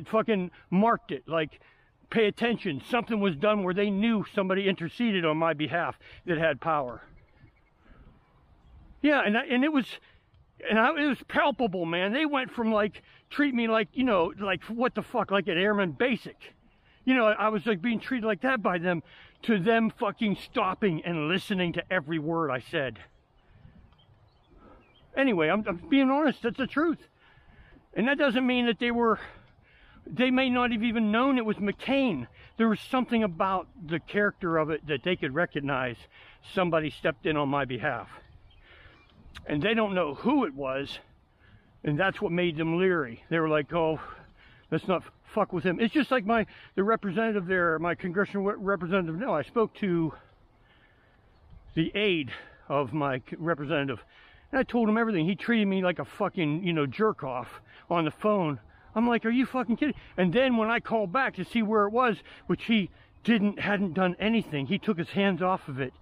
had fucking marked it like pay attention. Something was done where they knew somebody interceded on my behalf that had power. Yeah, and I, and it was and I, it was palpable, man. They went from like treat me like you know like what the fuck like an airman basic. You know, I was like being treated like that by them to them fucking stopping and listening to every word I said. Anyway, I'm, I'm being honest. That's the truth. And that doesn't mean that they were, they may not have even known it was McCain. There was something about the character of it that they could recognize somebody stepped in on my behalf. And they don't know who it was. And that's what made them leery. They were like, oh, let's not fuck with him. It's just like my, the representative there, my congressional representative. No, I spoke to the aide of my representative. And I told him everything. He treated me like a fucking, you know, jerk off on the phone. I'm like, are you fucking kidding? And then when I called back to see where it was, which he didn't, hadn't done anything, he took his hands off of it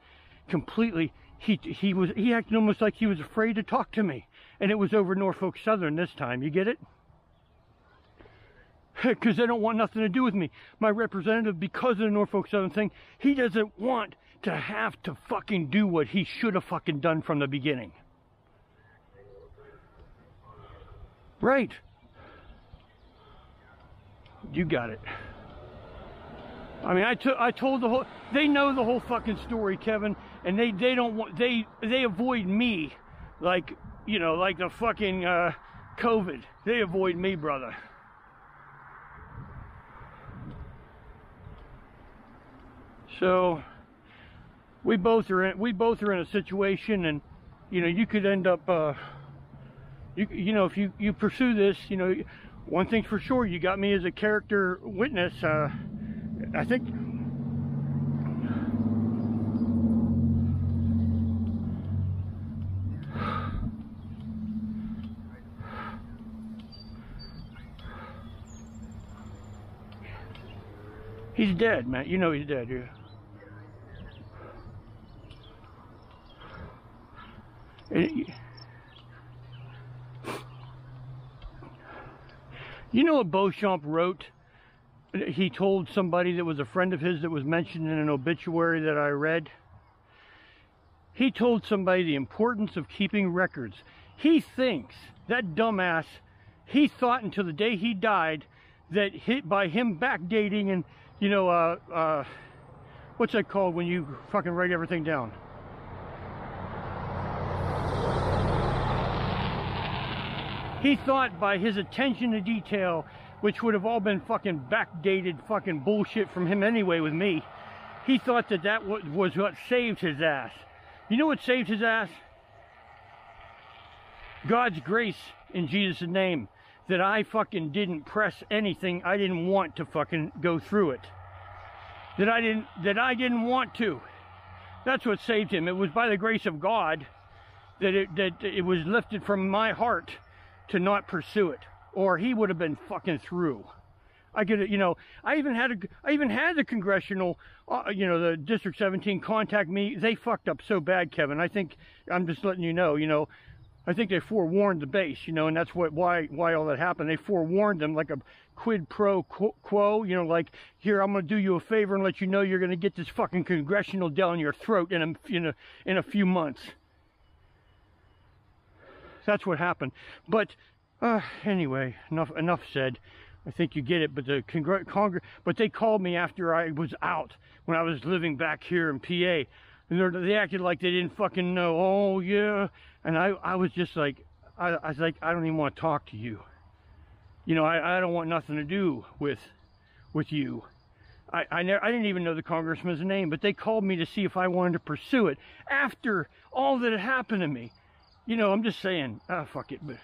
completely. He, he was, he acted almost like he was afraid to talk to me. And it was over Norfolk Southern this time. You get it? Because they don't want nothing to do with me. My representative, because of the Norfolk Southern thing, he doesn't want to have to fucking do what he should have fucking done from the beginning. Right. You got it. I mean, I, took, I told the whole, they know the whole fucking story, Kevin, and they, they don't want, they, they avoid me like, you know, like the fucking, uh, COVID. They avoid me, brother. So, we both are in, we both are in a situation and, you know, you could end up, uh, you you know if you you pursue this you know one thing's for sure you got me as a character witness uh, I think He's dead, man. You know he's dead, yeah. And, You know what Beauchamp wrote? He told somebody that was a friend of his that was mentioned in an obituary that I read. He told somebody the importance of keeping records. He thinks, that dumbass, he thought until the day he died that he, by him backdating and, you know, uh, uh, what's that called when you fucking write everything down? He thought by his attention to detail, which would have all been fucking backdated fucking bullshit from him anyway with me, he thought that that was what saved his ass. You know what saved his ass? God's grace in Jesus' name. That I fucking didn't press anything I didn't want to fucking go through it. That I didn't that I didn't want to. That's what saved him. It was by the grace of God that it that it was lifted from my heart to not pursue it, or he would have been fucking through. I get you know, I even had a, I even had the congressional, uh, you know, the District 17 contact me. They fucked up so bad, Kevin. I think I'm just letting you know, you know, I think they forewarned the base, you know, and that's what why why all that happened. They forewarned them like a quid pro quo, you know, like here I'm going to do you a favor and let you know you're going to get this fucking congressional down your throat in a in a in a few months. That's what happened. But uh, anyway, enough enough said. I think you get it. But the Congress, but they called me after I was out when I was living back here in PA, and they acted like they didn't fucking know. Oh yeah, and I I was just like, I, I was like, I don't even want to talk to you. You know, I I don't want nothing to do with with you. I, I, never, I didn't even know the congressman's name, but they called me to see if I wanted to pursue it after all that had happened to me. You know, I'm just saying, ah, fuck it, but.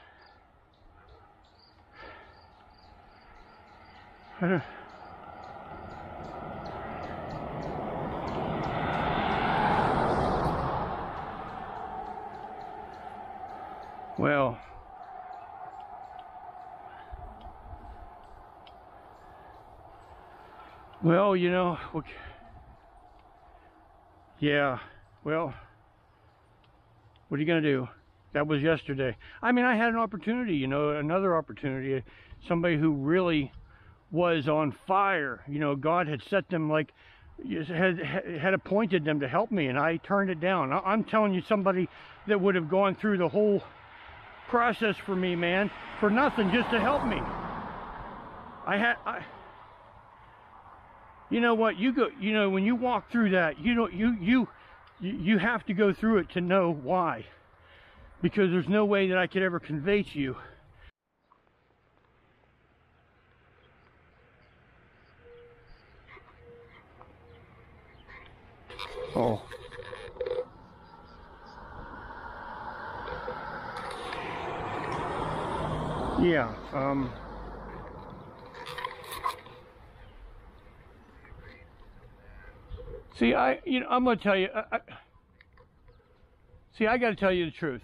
well, well, you know, yeah, well, what are you going to do? That was yesterday. I mean, I had an opportunity, you know, another opportunity. Somebody who really was on fire. You know, God had set them like had had appointed them to help me, and I turned it down. I'm telling you, somebody that would have gone through the whole process for me, man, for nothing, just to help me. I had, I, you know what? You go, you know, when you walk through that, you know, you you you have to go through it to know why, because there's no way that I could ever convey to you. Oh. Yeah, um... See, I, you know, I'm going to tell you, I, I, see, I got to tell you the truth.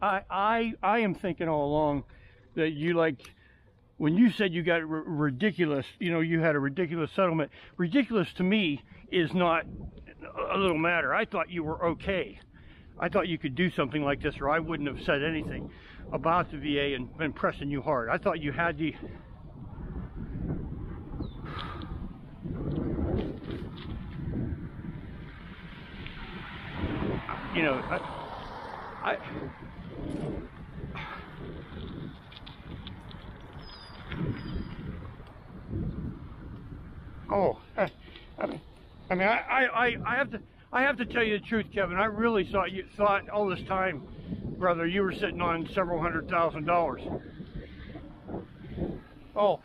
I, I, I am thinking all along that you like, when you said you got ridiculous, you know, you had a ridiculous settlement. Ridiculous to me is not a little matter. I thought you were okay. I thought you could do something like this, or I wouldn't have said anything about the VA and been pressing you hard. I thought you had the. You know, I. I oh, I mean, I mean, I, I, I have to, I have to tell you the truth, Kevin. I really thought you thought all this time, brother, you were sitting on several hundred thousand dollars. Oh,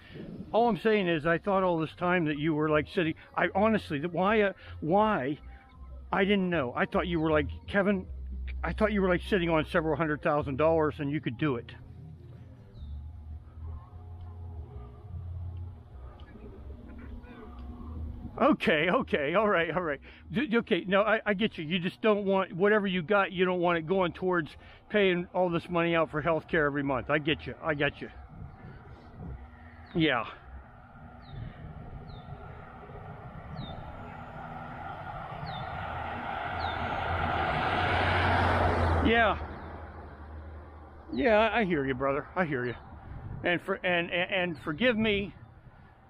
all I'm saying is, I thought all this time that you were like sitting. I honestly, why, uh, why, I didn't know. I thought you were like Kevin. I thought you were like sitting on several hundred thousand dollars and you could do it. Okay, okay, all right, all right. Okay, no, I, I get you. You just don't want whatever you got. You don't want it going towards paying all this money out for health care every month. I get you. I get you. Yeah. Yeah. Yeah, I hear you, brother. I hear you. And for and and, and forgive me,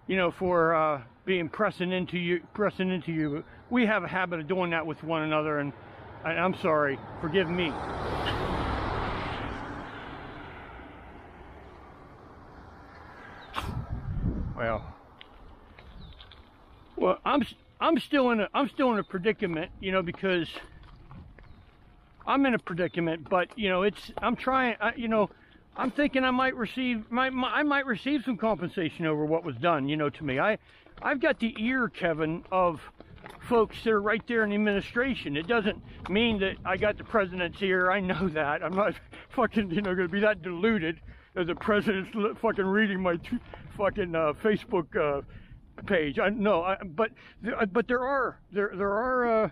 you know, for uh being pressing into you, pressing into you. We have a habit of doing that with one another, and I, I'm sorry. Forgive me. Well, well, I'm I'm still in a I'm still in a predicament, you know, because I'm in a predicament. But you know, it's I'm trying. I, you know, I'm thinking I might receive my, my I might receive some compensation over what was done, you know, to me. I I've got the ear, Kevin, of folks that are right there in the administration. It doesn't mean that I got the president's ear. I know that. I'm not fucking, you know, going to be that deluded that the president's fucking reading my fucking uh, Facebook uh, page. I no, I, but uh, but there are there there are uh,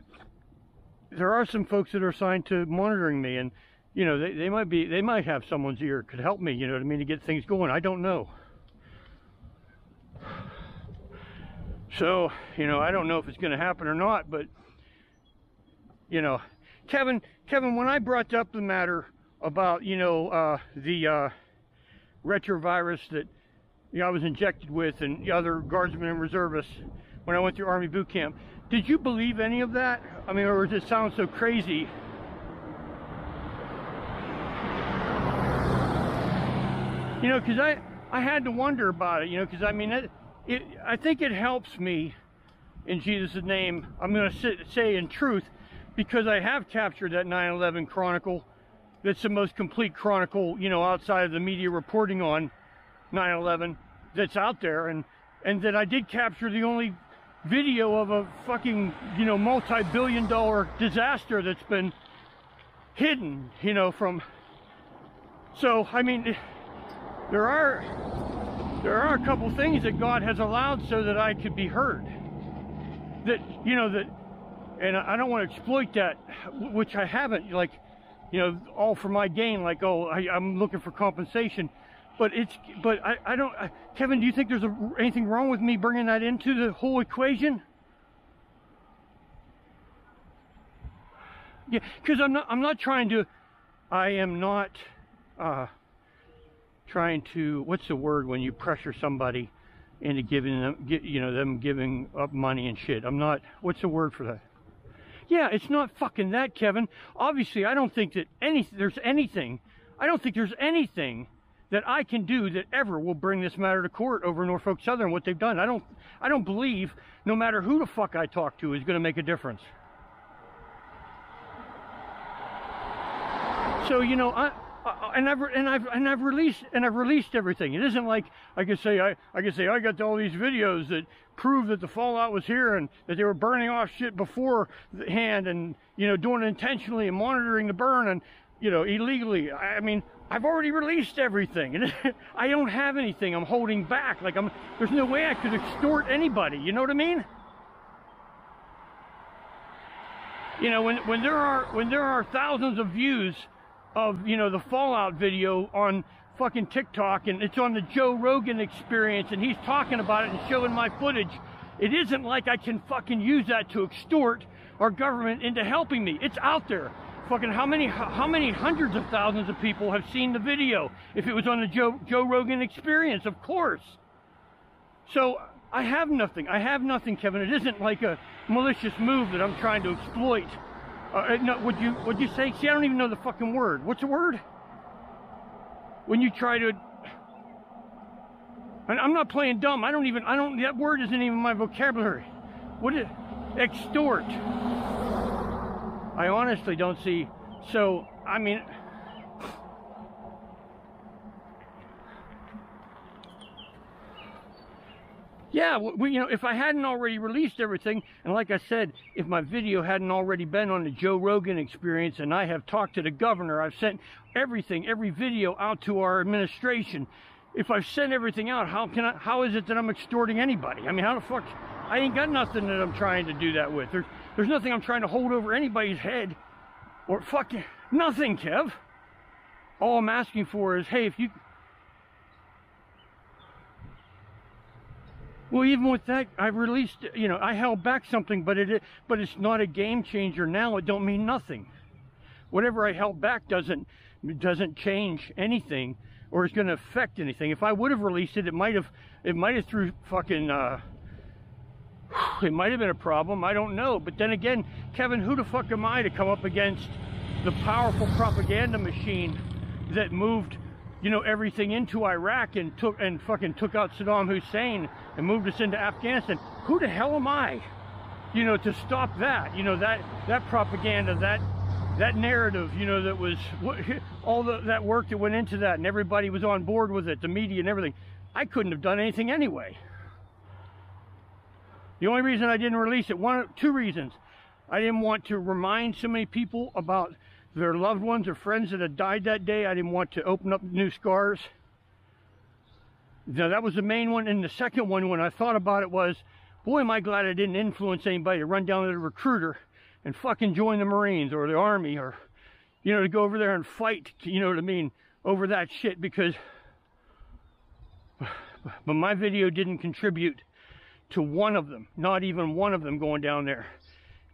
there are some folks that are assigned to monitoring me, and you know they, they might be they might have someone's ear could help me. You know what I mean to get things going. I don't know. So, you know, I don't know if it's going to happen or not, but, you know, Kevin, Kevin, when I brought up the matter about, you know, uh, the uh, retrovirus that you know, I was injected with and the other guardsmen and reservists when I went through Army boot camp, did you believe any of that? I mean, or does it sound so crazy? You know, because I, I had to wonder about it, you know, because I mean, it, it, I think it helps me in Jesus' name. I'm going to say in truth, because I have captured that 9/11 chronicle. That's the most complete chronicle, you know, outside of the media reporting on 9/11 that's out there, and and that I did capture the only video of a fucking, you know, multi-billion-dollar disaster that's been hidden, you know, from. So I mean, there are there are a couple things that God has allowed so that I could be heard. That, you know, that, and I don't want to exploit that, which I haven't, like, you know, all for my gain, like, oh, I, am looking for compensation. But it's, but I, I don't, I, Kevin, do you think there's a, anything wrong with me bringing that into the whole equation? Yeah, because I'm not, I'm not trying to, I am not, uh, trying to, what's the word when you pressure somebody into giving them, you know, them giving up money and shit. I'm not. What's the word for that? Yeah, it's not fucking that, Kevin. Obviously, I don't think that any there's anything. I don't think there's anything that I can do that ever will bring this matter to court over Norfolk Southern what they've done. I don't I don't believe no matter who the fuck I talk to is going to make a difference. So, you know, I and I've and I've and I've released and I've released everything. It isn't like I can say I I can say I got all these videos that prove that the fallout was here and that they were burning off shit beforehand and you know doing it intentionally and monitoring the burn and you know illegally. I mean I've already released everything and I don't have anything. I'm holding back. Like I'm there's no way I could extort anybody. You know what I mean? You know when when there are when there are thousands of views of you know the Fallout video on fucking TikTok and it's on the Joe Rogan experience and he's talking about it and showing my footage. It isn't like I can fucking use that to extort our government into helping me. It's out there. Fucking how many how many hundreds of thousands of people have seen the video if it was on the Joe Joe Rogan experience, of course. So I have nothing. I have nothing, Kevin. It isn't like a malicious move that I'm trying to exploit. Uh, no, would you would you say? See, I don't even know the fucking word. What's the word? When you try to. I'm not playing dumb. I don't even. I don't. That word isn't even my vocabulary. What is extort? I honestly don't see. So I mean. Yeah, you know, if I hadn't already released everything, and like I said, if my video hadn't already been on the Joe Rogan experience, and I have talked to the governor, I've sent everything, every video out to our administration. If I've sent everything out, how can I, how is it that I'm extorting anybody? I mean, how the fuck, I ain't got nothing that I'm trying to do that with. There's, there's nothing I'm trying to hold over anybody's head, or fucking, nothing, Kev. All I'm asking for is, hey, if you, Well, even with that, I released, you know, I held back something, but it, but it's not a game changer now. It don't mean nothing. Whatever I held back doesn't, doesn't change anything or is going to affect anything. If I would have released it, it might have, it might have threw fucking, uh, it might have been a problem. I don't know. But then again, Kevin, who the fuck am I to come up against the powerful propaganda machine that moved you know, everything into Iraq and took and fucking took out Saddam Hussein and moved us into Afghanistan. Who the hell am I, you know, to stop that? You know, that that propaganda, that that narrative, you know, that was all the, that work that went into that, and everybody was on board with it, the media and everything. I couldn't have done anything anyway. The only reason I didn't release it, one, two reasons. I didn't want to remind so many people about their loved ones or friends that had died that day. I didn't want to open up new scars. Now, that was the main one. And the second one, when I thought about it, was boy, am I glad I didn't influence anybody to run down to the recruiter and fucking join the Marines or the Army or, you know, to go over there and fight, you know what I mean, over that shit because. But my video didn't contribute to one of them, not even one of them going down there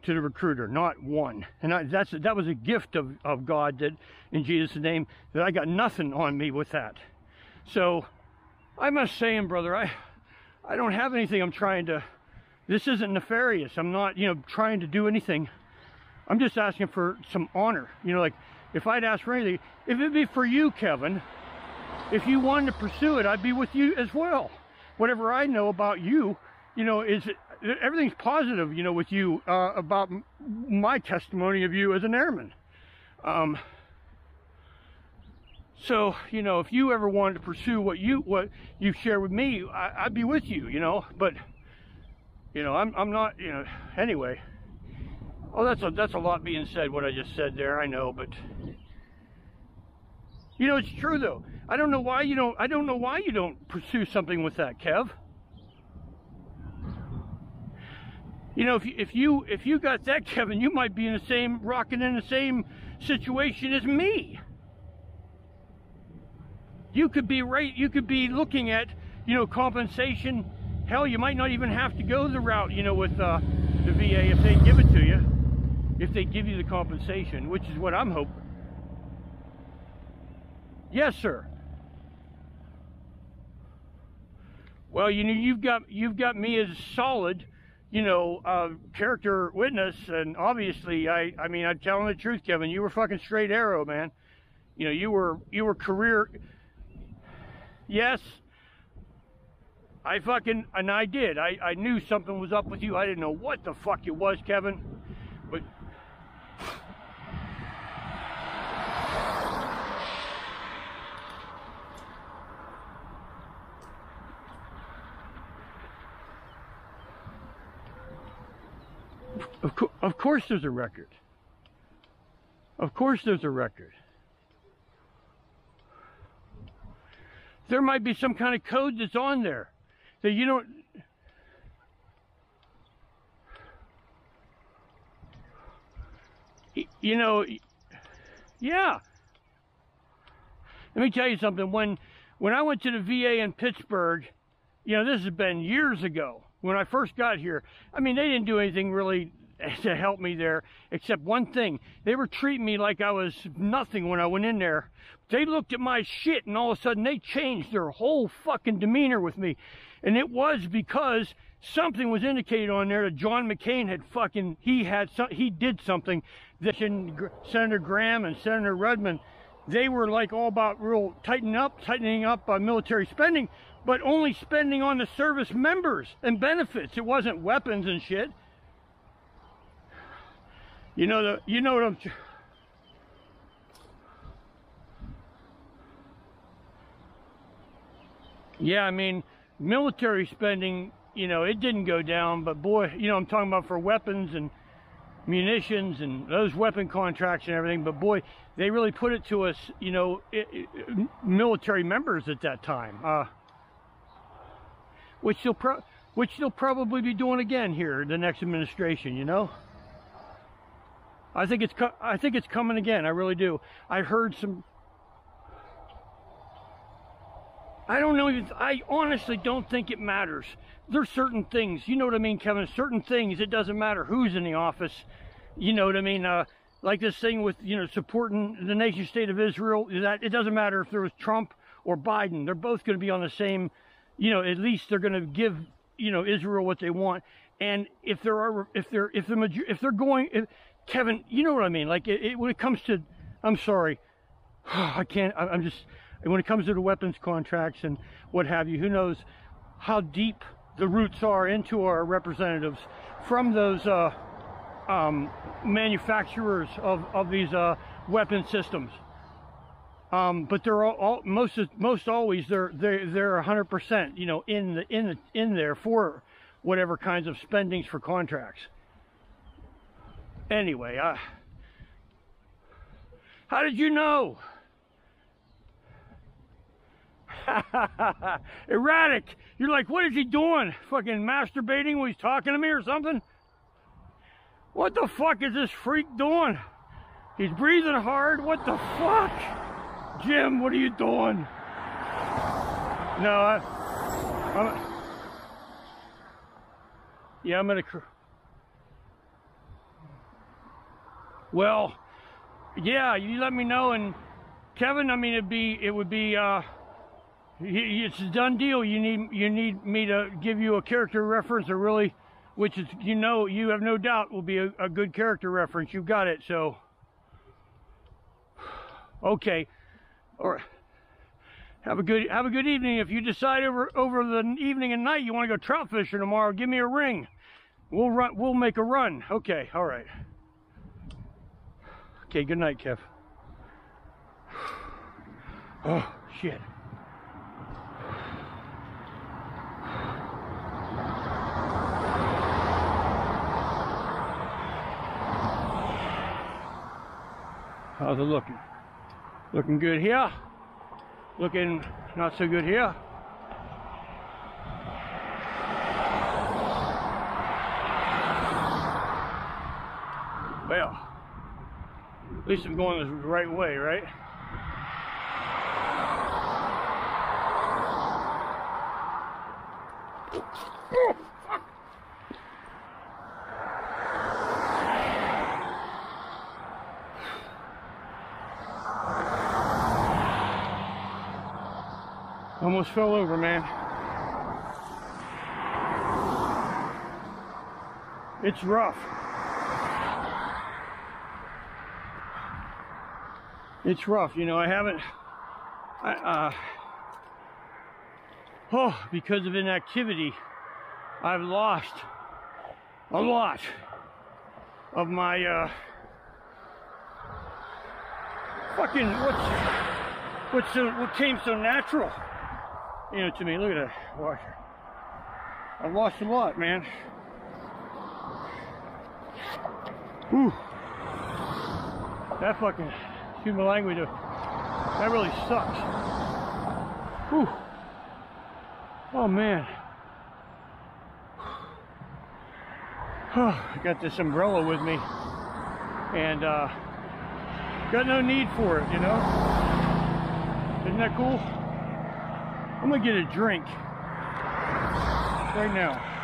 to the recruiter, not one. And I, that's that was a gift of, of God that in Jesus' name that I got nothing on me with that. So I must say, him, brother, I I don't have anything I'm trying to this isn't nefarious. I'm not, you know, trying to do anything. I'm just asking for some honor. You know, like if I'd ask for anything, if it'd be for you, Kevin, if you wanted to pursue it, I'd be with you as well. Whatever I know about you, you know, is everything's positive, you know, with you uh, about my testimony of you as an airman. Um, so, you know, if you ever wanted to pursue what you what you share with me, I, would be with you, you know. But, you know, I'm I'm not, you know. Anyway, oh, that's a that's a lot being said. What I just said there, I know, but you know, it's true though. I don't know why you don't. I don't know why you don't pursue something with that, Kev. you know, if you, if you if you got that, Kevin, you might be in the same rocking in the same situation as me. You could be right. You could be looking at, you know, compensation. Hell, you might not even have to go the route, you know, with uh, the VA if they give it to you, if they give you the compensation, which is what I'm hoping. Yes, sir. Well, you know, you've got you've got me as solid, you know, uh, character witness, and obviously, I I mean, I'm telling the truth, Kevin. You were fucking straight arrow, man. You know, you were you were career. Yes, I fucking and I did. I I knew something was up with you. I didn't know what the fuck it was, Kevin, but. Of, co- of course there's a record. Of course there's a record. There might be some kind of code that's on there that you don't. You know, yeah. Let me tell you something. When when I went to the VA in Pittsburgh, you know, this has been years ago when I first got here. I mean, they didn't do anything really to help me there except one thing. They were treating me like I was nothing when I went in there. They looked at my shit and all of a sudden they changed their whole fucking demeanor with me. And it was because something was indicated on there that John McCain had fucking, he had, some, he did something that Senator Gramm and Senator Rudman, they were like all about real tightening up, tightening up uh, military spending, but only spending on the service members and benefits. It wasn't weapons and shit. You know the you know what I'm Yeah, I mean military spending, you know, it didn't go down, but boy, you know, I'm talking about for weapons and munitions and those weapon contracts and everything, but boy, they really put it to us, you know, it, it, military members at that time. Uh, which they'll which they'll probably be doing again here the next administration, you know. I think it's I think it's coming again. I really do. I heard some. I don't know. I honestly don't think it matters. There's certain things, you know what I mean, Kevin. Certain things. It doesn't matter who's in the office. You know what I mean. Uh, like this thing with you know supporting the nation state of Israel. That it doesn't matter if there was Trump or Biden. They're both going to be on the same. You know, at least they're going to give you know Israel what they want. And if there are, if they're, if the if they're going, if, Kevin, you know what I mean. Like it, it, when it comes to, I'm sorry, I can't. I, I'm just when it comes to the weapons contracts and what have you. Who knows how deep the roots are into our representatives from those uh, um, manufacturers of of these uh, weapon systems. Um, but they're all, all most most always they're they're they're 100% you know in the in the in there for whatever kinds of spendings for contracts. Anyway, uh, how did you know? Erratic. You're like, what is he doing? Fucking masturbating when he's talking to me or something? What the fuck is this freak doing? He's breathing hard. What the fuck? Jim, what are you doing? No, I, I'm, yeah, I'm gonna. Well, yeah, you let me know, and Kevin, I mean, it'd be, it would be, uh, it's a done deal. You need, you need me to give you a character reference, or really, which is, you know, you have no doubt will be a, a good character reference. You've got it, so. Okay, or have a good, have a good evening. If you decide over, over the evening and night you want to go trout fishing tomorrow, give me a ring. We'll run, we'll make a run. Okay, all right. Okay, good night, Kev. Oh, shit. How's it looking? Looking good here. Looking not so good here. Well, at least I'm going the right way, right? Almost fell over, man. It's rough. It's rough, you know. I haven't. I, uh, oh, because of inactivity, I've lost a lot of my uh, fucking what's what's what came so natural, you know, to me. Look at that washer. I've lost a lot, man. Whew. That fucking, my language, that really sucks. Whew. Oh man. I got this umbrella with me and uh, got no need for it, you know? Isn't that cool? I'm gonna get a drink right now.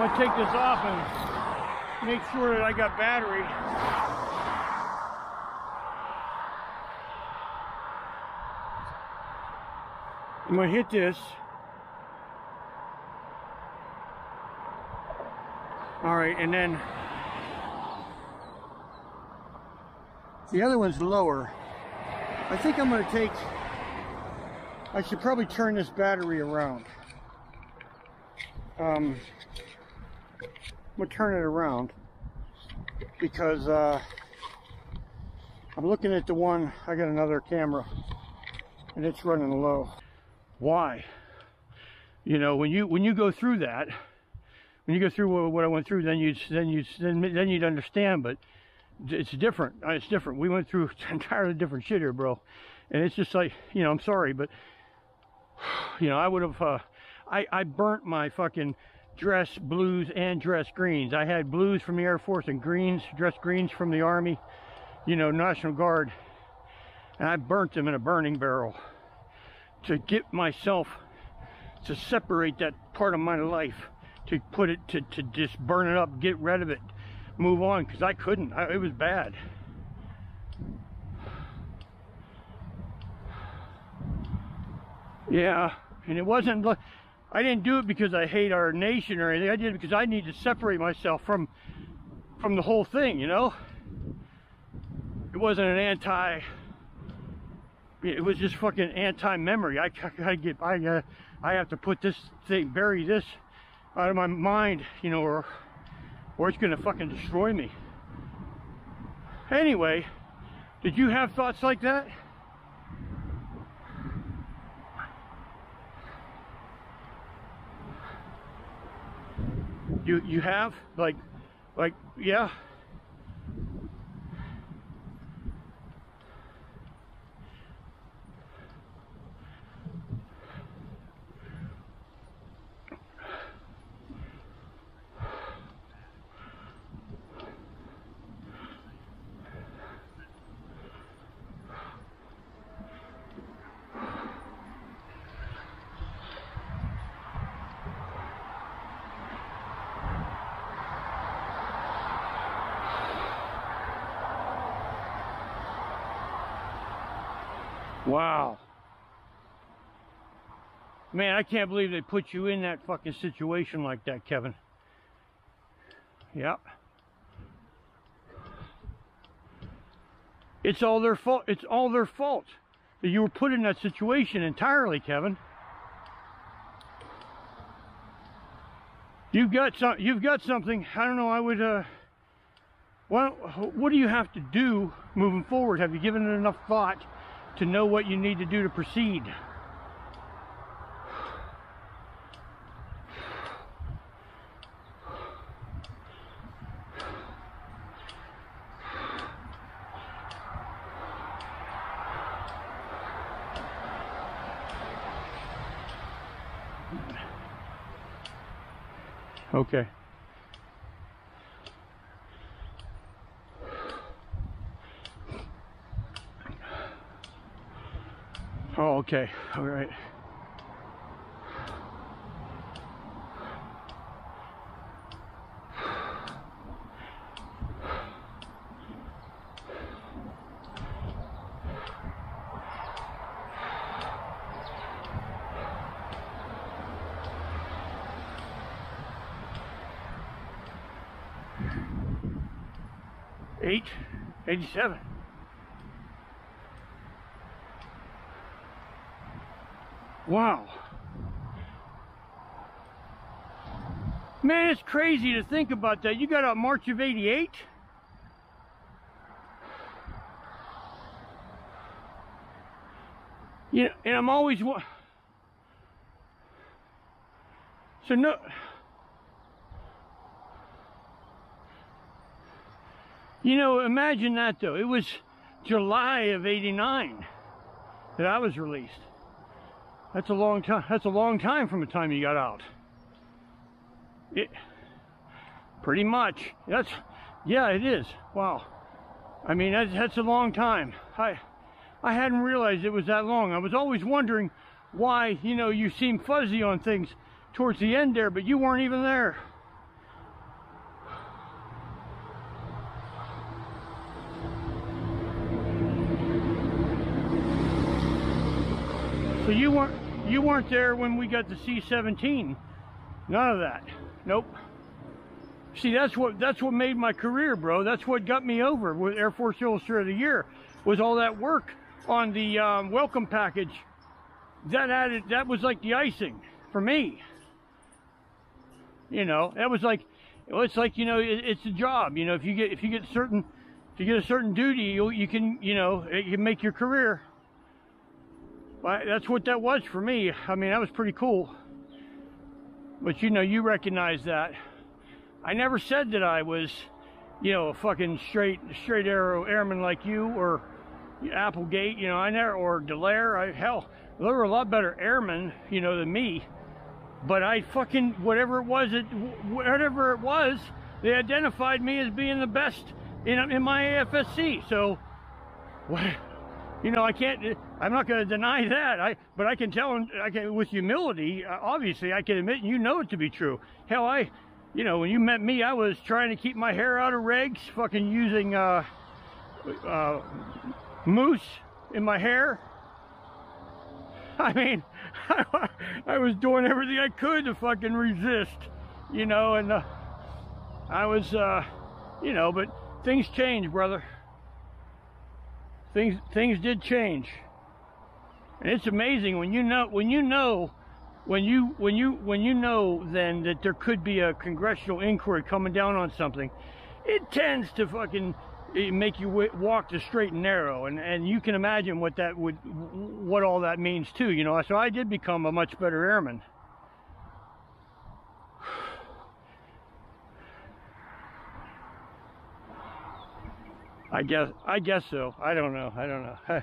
Gonna take this off and make sure that I got battery. I'm gonna hit this. All right, and then the other one's lower. I think I'm gonna take, I should probably turn this battery around. Um, I'm gonna turn it around because uh, I'm looking at the one, I got another camera and it's running low. Why? You know, when you when you go through that, when you go through what I went through, then you then you then then you'd understand. But it's different. Uh, it's different. We went through entirely different shit here, bro. And it's just like, you know, I'm sorry, but you know, I would have. Uh, I I burnt my fucking dress blues and dress greens. I had blues from the Air Force and greens, dress greens from the Army, you know, National Guard. And I burnt them in a burning barrel to get myself to separate that part of my life, to put it, to, to just burn it up, get rid of it, move on, because I couldn't. I, it was bad. Yeah, and it wasn't, I didn't do it because I hate our nation or anything. I did it because I need to separate myself from, from the whole thing, you know? It wasn't an anti, it was just fucking anti-memory. I, gotta get, I gotta, I have to put this thing, bury this out of my mind, you know, or, or it's gonna fucking destroy me. Anyway, did you have thoughts like that? You you have like like yeah. Wow. Man, I can't believe they put you in that fucking situation like that, Kevin. Yep. It's all their fault. It's all their fault that you were put in that situation entirely, Kevin. You've got some. You've got something. I don't know. I would. Uh, well, what do you have to do moving forward? Have you given it enough thought? To know what you need to do to proceed. Okay. okay, all right. Eight, eighty-seven. Wow. Man, it's crazy to think about that. You got out March of 88? You know, and I'm always so no You know, imagine that though. It was July of 89 that I was released. That's a long time. That's a long time from the time you got out. It pretty much. That's yeah, it is. Wow. I mean, that's, that's a long time. I I hadn't realized it was that long. I was always wondering why, you know, you seem fuzzy on things towards the end there, but you weren't even there. So you weren't you weren't there when we got the C-17. None of that. Nope. See, that's what that's what made my career, bro. That's what got me over with Air Force Illustrator of the Year was all that work on the um, welcome package. That added that was like the icing for me. You know, that was like well, it's like you know it, it's a job. You know, if you get if you get certain if you get a certain duty, you you can you know it can make your career. But that's what that was for me. I mean, that was pretty cool. But you know, you recognize that. I never said that I was, you know, a fucking straight straight arrow airman like you or Applegate, you know, I never or Dallaire. I hell, there were a lot better airmen, you know, than me. But I fucking whatever it was, it whatever it was, they identified me as being the best in in my AFSC. So, what? You know, I can't. I'm not going to deny that. I, but I can tell, I can with humility. Uh, obviously, I can admit, you know it to be true. Hell, I, you know, when you met me, I was trying to keep my hair out of regs, fucking using uh, uh, mousse in my hair. I mean, I, I was doing everything I could to fucking resist, you know, and uh, I was, uh, you know, but things change, brother things things did change. And it's amazing when you know when you know when you when you when you know then that there could be a congressional inquiry coming down on something it tends to fucking eh, make you walk the straight and narrow. And and you can imagine what that would what all that means too you know? So i did become a much better airman I guess I guess so. I don't know. I don't know.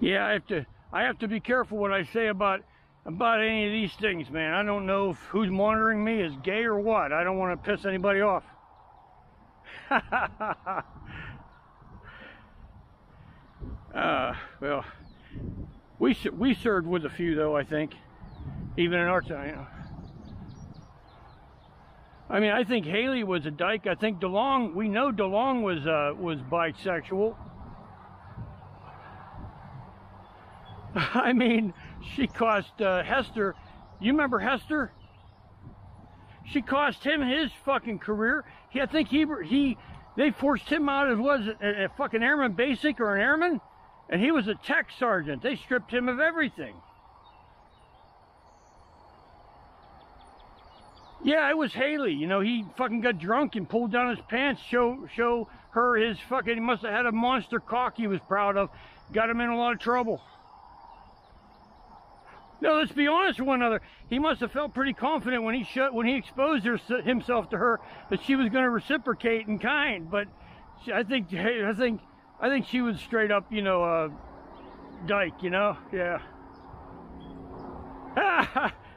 yeah, I have to I have to be careful what I say about about any of these things, man. I don't know if who's monitoring me is gay or what. I don't want to piss anybody off. uh, well, we we served with a few though, I think even in our time. I mean, I think Haley was a dyke. I think DeLong, we know DeLong was uh, was bisexual. I mean, she cost uh, Hester. You remember Hester? She cost him his fucking career. He, I think he he they forced him out as was a, a fucking airman basic or an airman, and he was a tech sergeant. They stripped him of everything. Yeah, it was Haley. You know, he fucking got drunk and pulled down his pants, show show her his fucking. He must have had a monster cock he was proud of. Got him in a lot of trouble. No, let's be honest with one another. He must have felt pretty confident when he shut when he exposed her, himself to her that she was going to reciprocate in kind. But she, I think I think I think she was straight up, you know, uh, dyke. You know, yeah.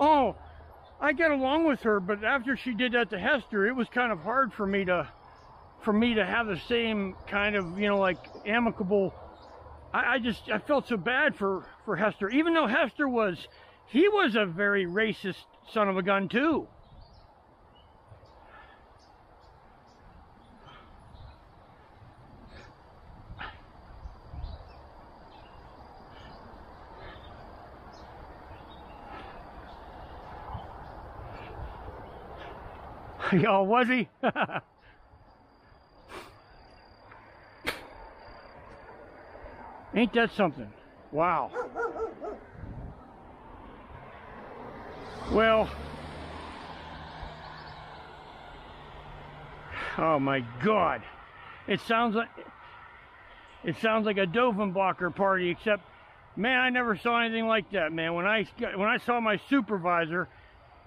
oh, I get along with her, but after she did that to Hester, it was kind of hard for me to, for me to have the same kind of, you know, like amicable. I, I just, I felt so bad for for Hester, even though Hester was, he was a very racist son of a gun too. oh, was he? Ain't that something? Wow. Well, oh my God. It sounds like it sounds like a Dovenbacher party, except man, I never saw anything like that, man. When I when I saw my supervisor,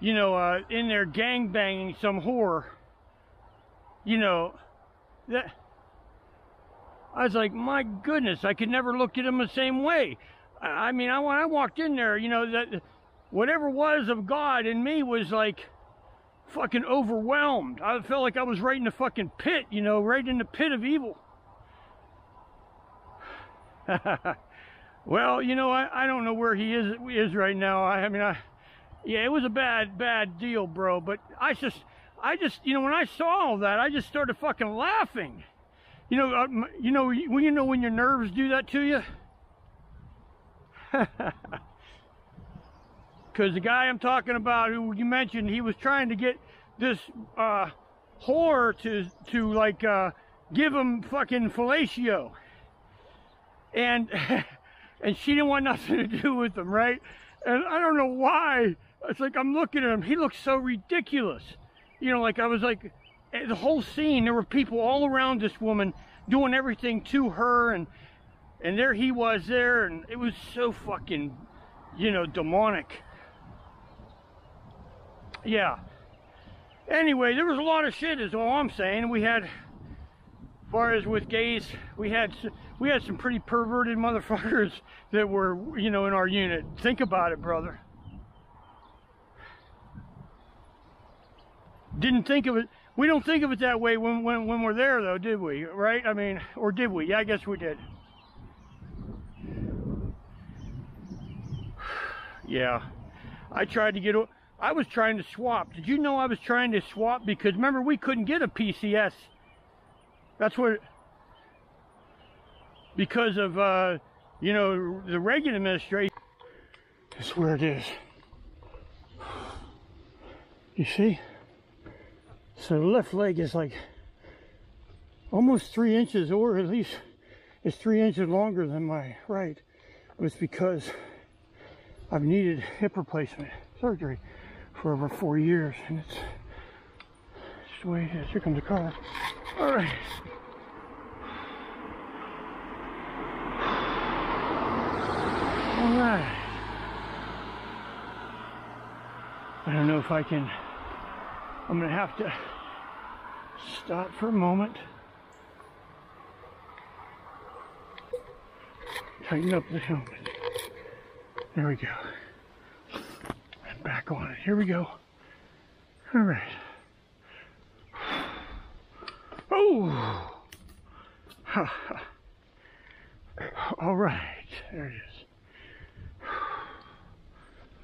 you know, uh, in there gang banging some whore, you know, that I was like, my goodness, I could never look at him the same way. I, I mean, I, when I walked in there, you know, that whatever was of God in me was like fucking overwhelmed. I felt like I was right in the fucking pit, you know, right in the pit of evil. well, you know, I, I don't know where he is is right now. I, I mean, I yeah, it was a bad bad deal, bro. But I just I just you know when I saw all that, I just started fucking laughing. You know, uh, you know, when you know when your nerves do that to you. Because the guy I'm talking about, who you mentioned, he was trying to get this uh, whore to to like uh, give him fucking fellatio, and and she didn't want nothing to do with him, right? And I don't know why. It's like I'm looking at him. He looks so ridiculous. You know, like I was like eh, the whole scene. There were people all around this woman doing everything to her, and and there he was there, and it was so fucking, you know, demonic yeah. Anyway, there was a lot of shit is all I'm saying. We had, as far as with gays, we had we had some pretty perverted motherfuckers that were, you know, in our unit. Think about it, brother. Didn't think of it. We don't think of it that way when, when, when we're there, though, did we? Right? I mean, or did we? Yeah, I guess we did. Yeah. I tried to get I was trying to swap. Did you know I was trying to swap? Because remember, we couldn't get a PCS. That's what, because of, uh, you know, the Reagan administration. That's where it is. You see? So the left leg is like almost three inches, or at least it's three inches longer than my right. It was because I've needed hip replacement surgery for over four years, and it's just the way it is. Here comes a car. All right. All right. I don't know if I can. I'm gonna have to stop for a moment. Tighten up the helmet. There we go back on it. Here we go. All right. Oh! All right. There it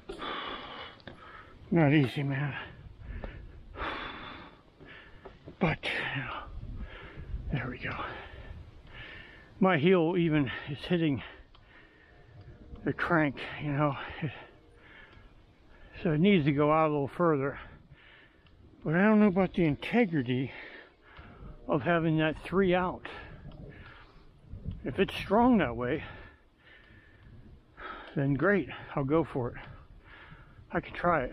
is. Not easy, man. But, there we go. My heel even is hitting the crank, you know. So it needs to go out a little further. But I don't know about the integrity of having that three out. If it's strong that way, then great, I'll go for it. I can try it.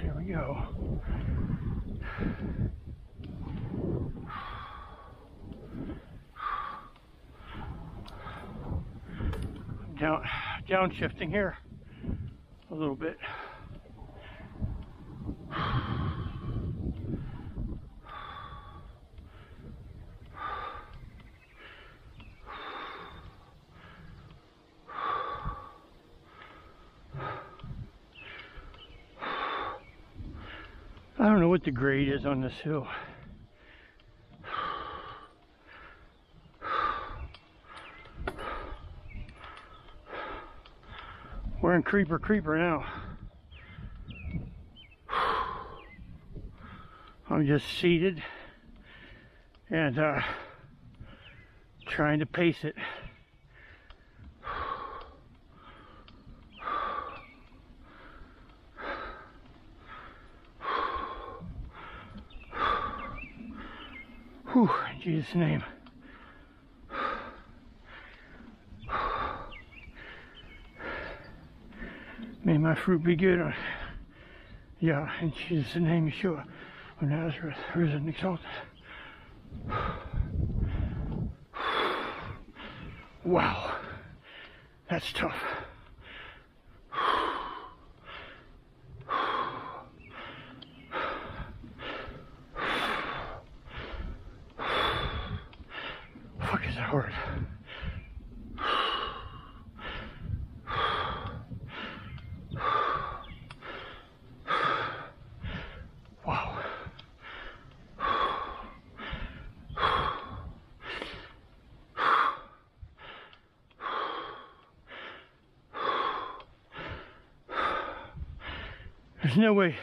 Here we go. down downshifting here a little bit. I don't know what the grade is on this hill. We're in Creeper Creeper now. I'm just seated and uh, trying to pace it. Whew, in Jesus' name. May my fruit be good. Yeah, in Jesus' name, Yeshua, of Nazareth, risen, exalted. Wow, that's tough. Fuck is that hard? Wow. There's no way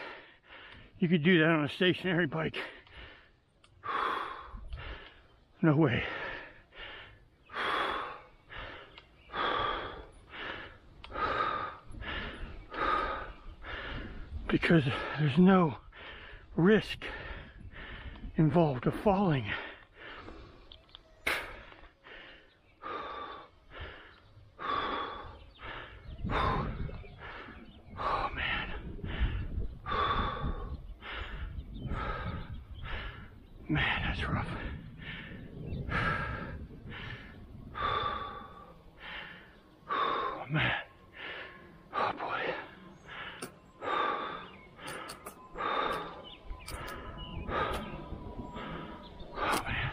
you could do that on a stationary bike. No way. Because there's no risk involved of falling. Oh man. Man, that's rough. Oh man. Oh boy. Oh man.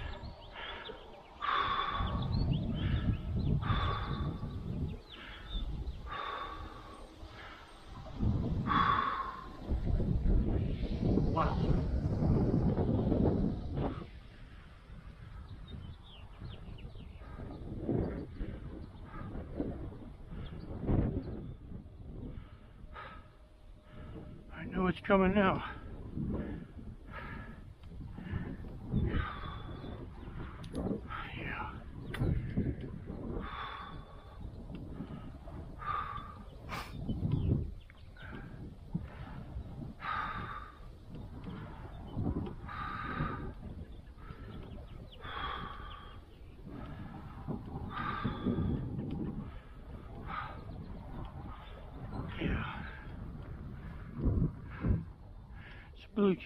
Wow. I know it's coming now. Yeah. Yeah. A.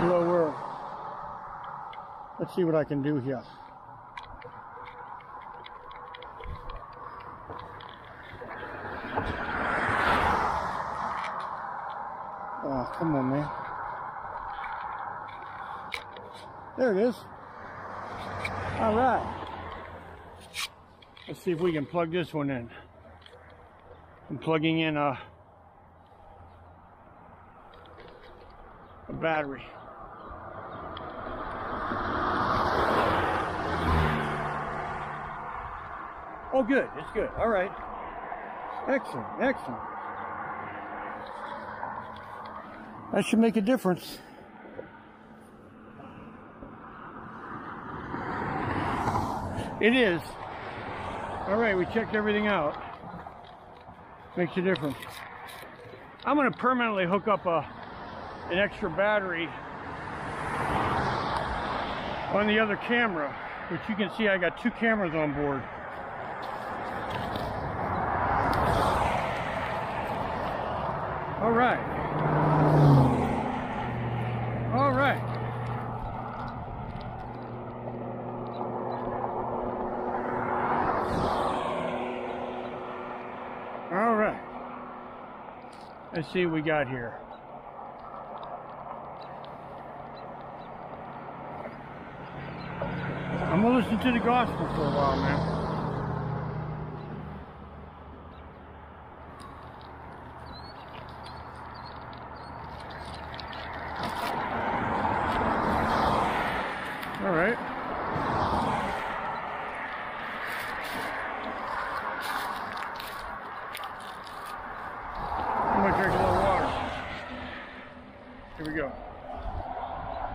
Hello. Let's see what I can do here. Oh, come on, man. There it is. All right. Let's see if we can plug this one in. I'm plugging in a, a battery. Oh, good. It's good. All right. Excellent. Excellent. That should make a difference. It is. All right, we checked everything out. Makes a difference. I'm going to permanently hook up a an extra battery on the other camera, which you can see I got two cameras on board. All right. All right. All right. Let's see what we got here. I'm gonna listen to the gospel for a while, man. All right. I'm gonna drink a little water. Here we go.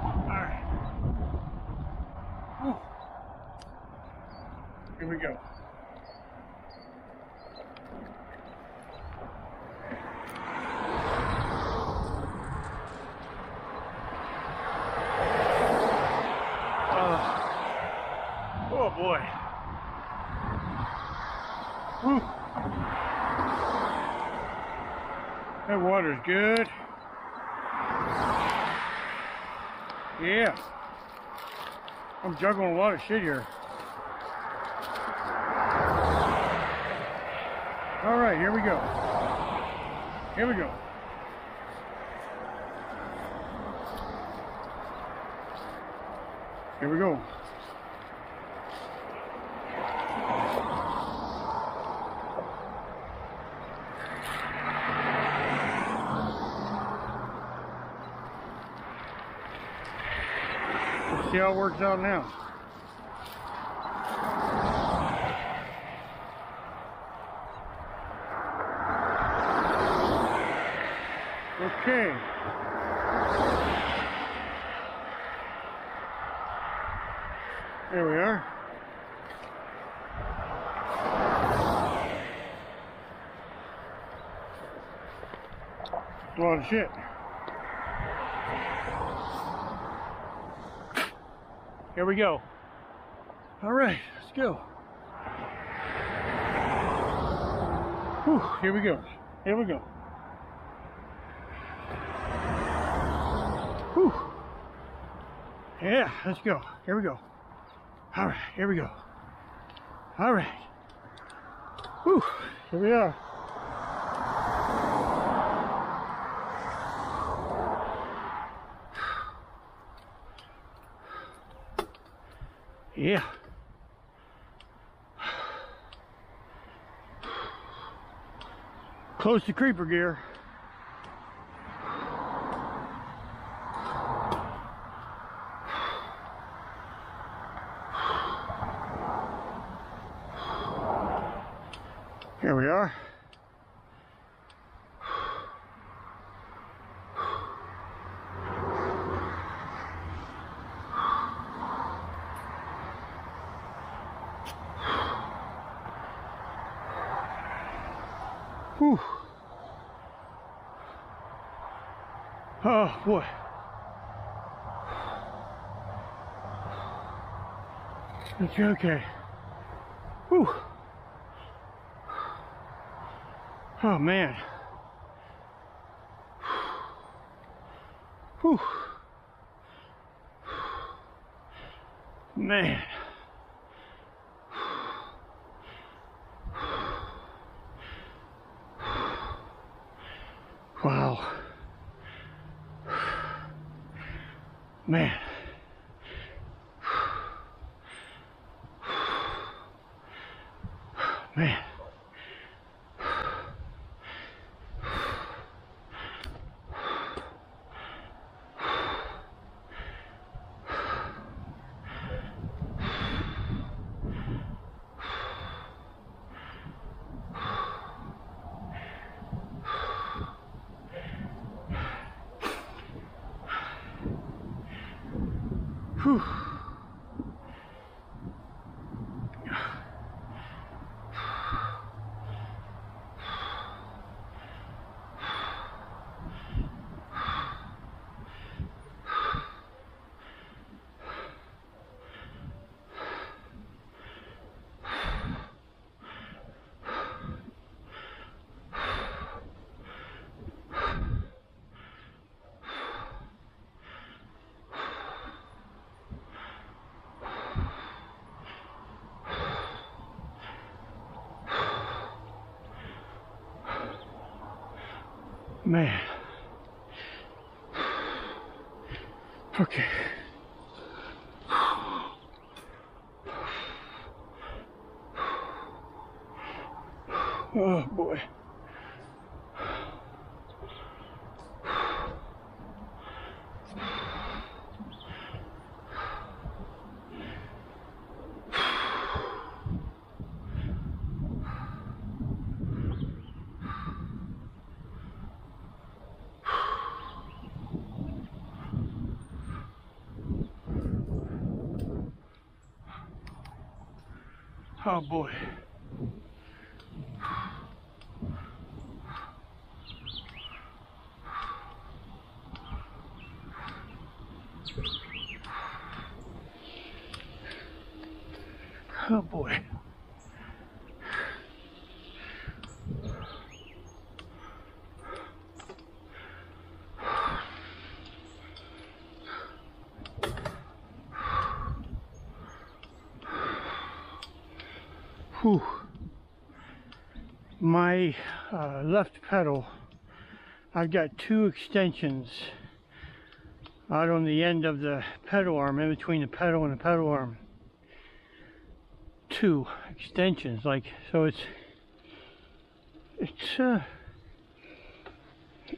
All right. Whew. Here we go. Oh boy. Whew. That water's good. Yeah. I'm juggling a lot of shit here. All right, here we go. Here we go. Here we go. It works out now. Okay. There we are. Of shit. Here we go. All right, let's go. Whew, here we go. Here we go. Whew. Yeah, let's go. Here we go. All right, here we go. All right. Whew, here we are. Yeah. Close to creeper gear. Here we are. Whew. Oh boy. Okay, okay. Whew. Oh man. Whew. Man. Oh boy. Oh boy. Whew. My uh, left pedal, I've got two extensions out on the end of the pedal arm, in between the pedal and the pedal arm. Two extensions, like, so it's, it's, uh,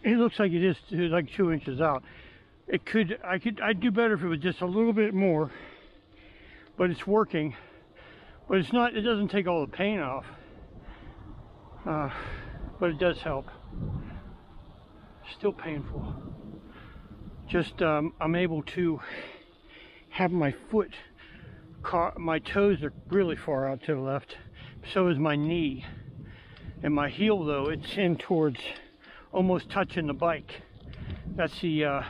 it looks like it is like two inches out. It could, I could, I'd do better if it was just a little bit more, but it's working. But it's not, it doesn't take all the pain off. Uh, but it does help. Still painful. Just, um, I'm able to have my foot, caught, my toes are really far out to the left. So is my knee. And my heel though, it's in towards almost touching the bike. That's the, uh,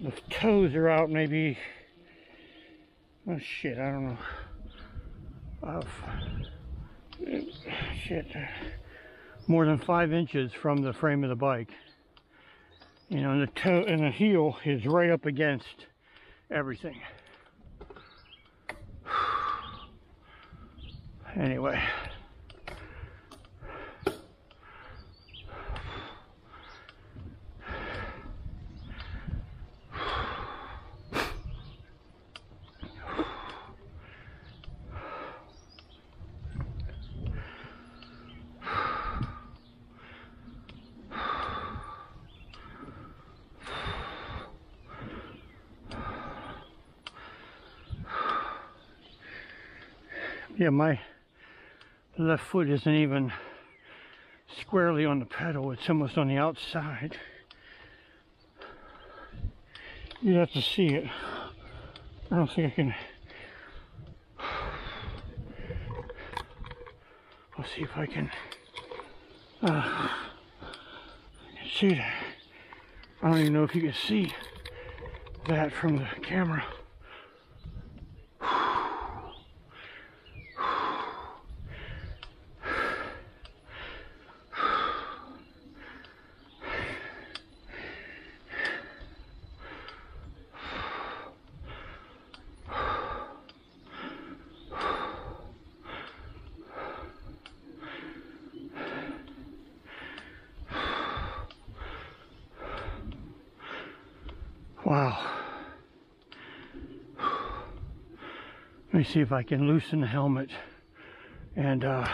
the toes are out maybe, oh shit, I don't know of shit. More than five inches from the frame of the bike. You know and the toe and the heel is right up against everything. Anyway yeah, my left foot isn't even squarely on the pedal, it's almost on the outside. You have to see it. I don't think I can. I'll see if I can. Uh, see that. I don't even know if you can see that from the camera. Wow. Let me see if I can loosen the helmet and uh,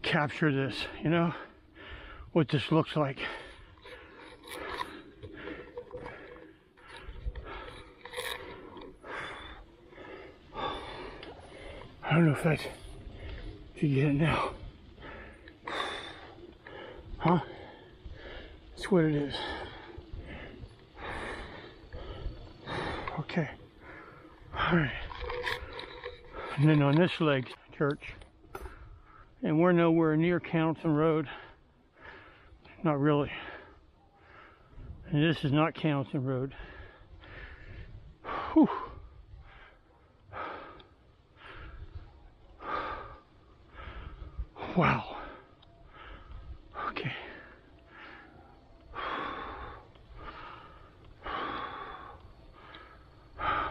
capture this, you know, what this looks like. I don't know if that's, if you get it now. Huh? That's what it is. Okay. All right. And then on this leg, church. And we're nowhere near Counson Road. Not really. And this is not Counson Road. Whew. Wow. Okay.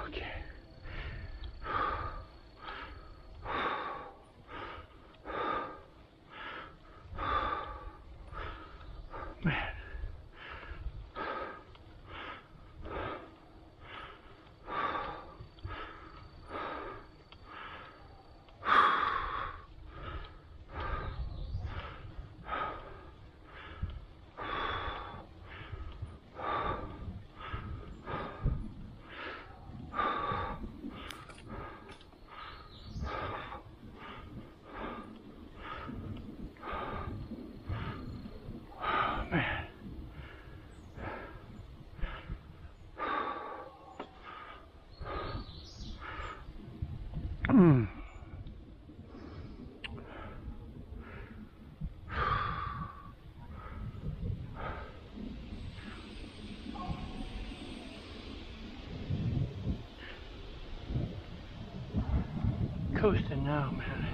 Okay. Man. Man. Mm. Coasting now, man.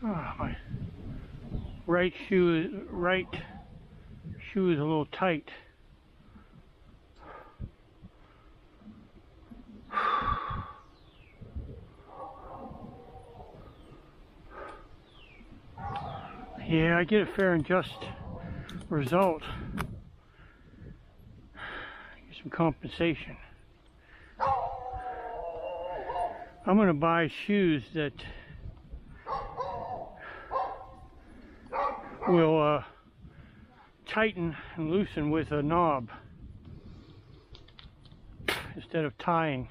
Ah, right shoe, right shoe is a little tight. Yeah, I get a fair and just result. Get some compensation. I'm going to buy shoes that will tighten and loosen with a knob instead of tying.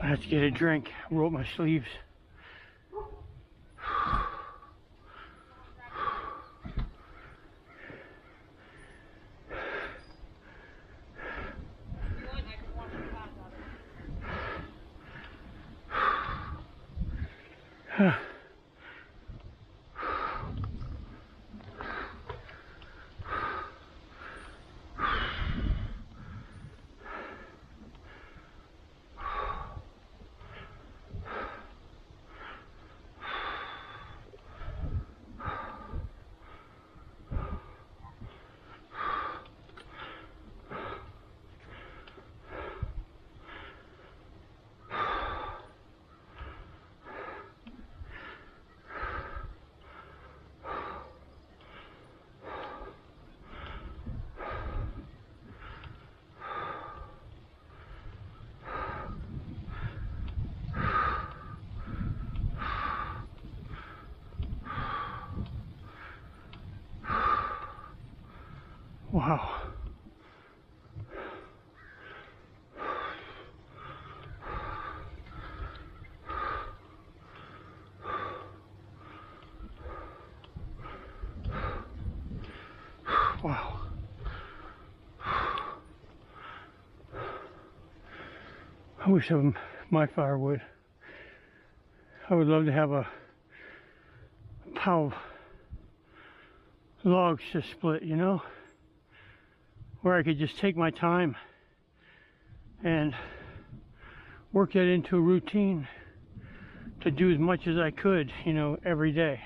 I have to get a drink, roll my sleeves. Wow. Wow. I wish of my firewood. I would love to have a pile of logs to split, you know? Where I could just take my time and work that into a routine to do as much as I could, you know, every day.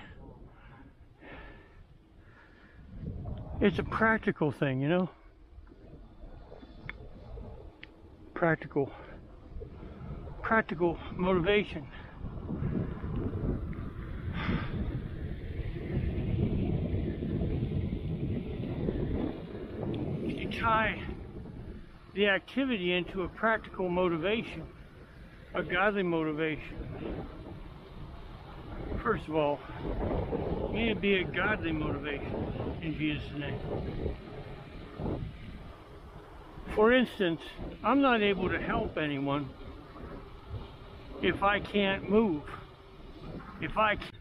It's a practical thing, you know? Practical. Practical motivation. you tie the activity into a practical motivation, a godly motivation. First of all, may it be a godly motivation in Jesus' name. For instance, I'm not able to help anyone if I can't move. If I can't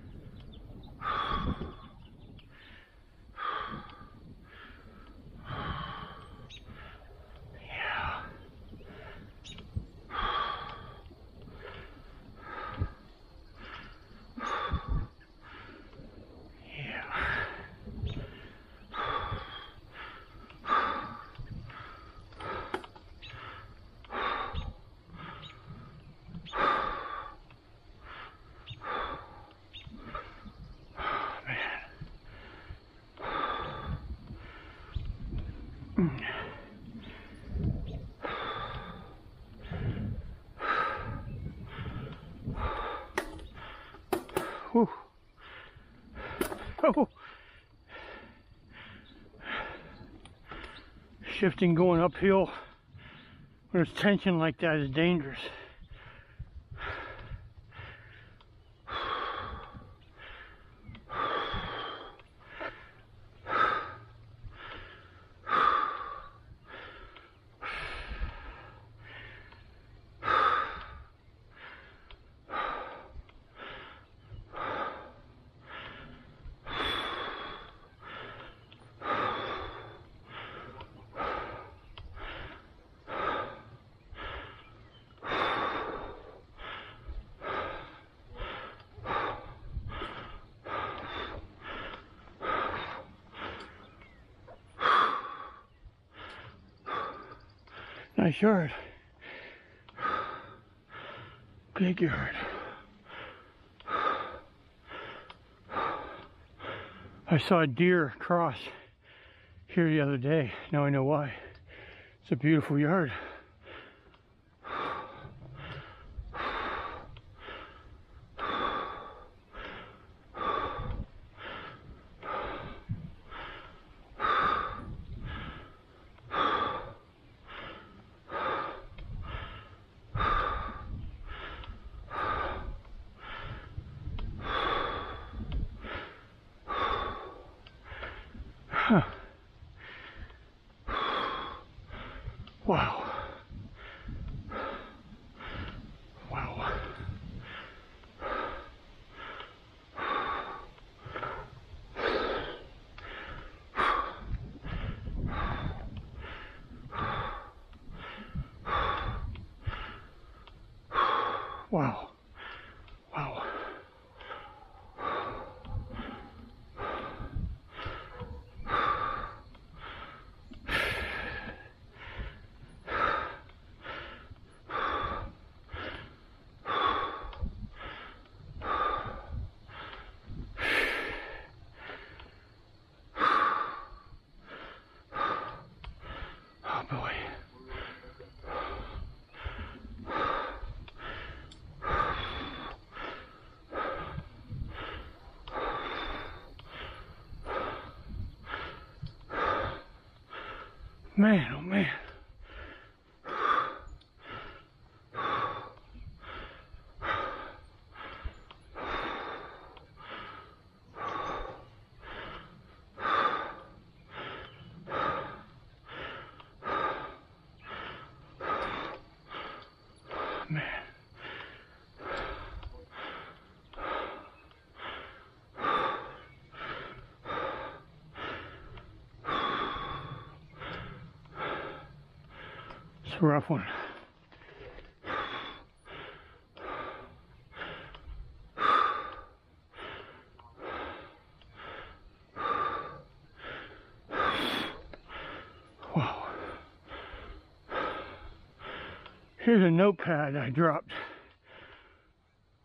Whew. Oh. Shifting going uphill when there's tension like that is dangerous. Yard. Big yard. I saw a deer cross here the other day. Now I know why. It's a beautiful yard. Huh. Wow. Wow. Wow. Wow. Oh boy. Man, oh man. Man. It's rough one. Wow. Here's a notepad I dropped.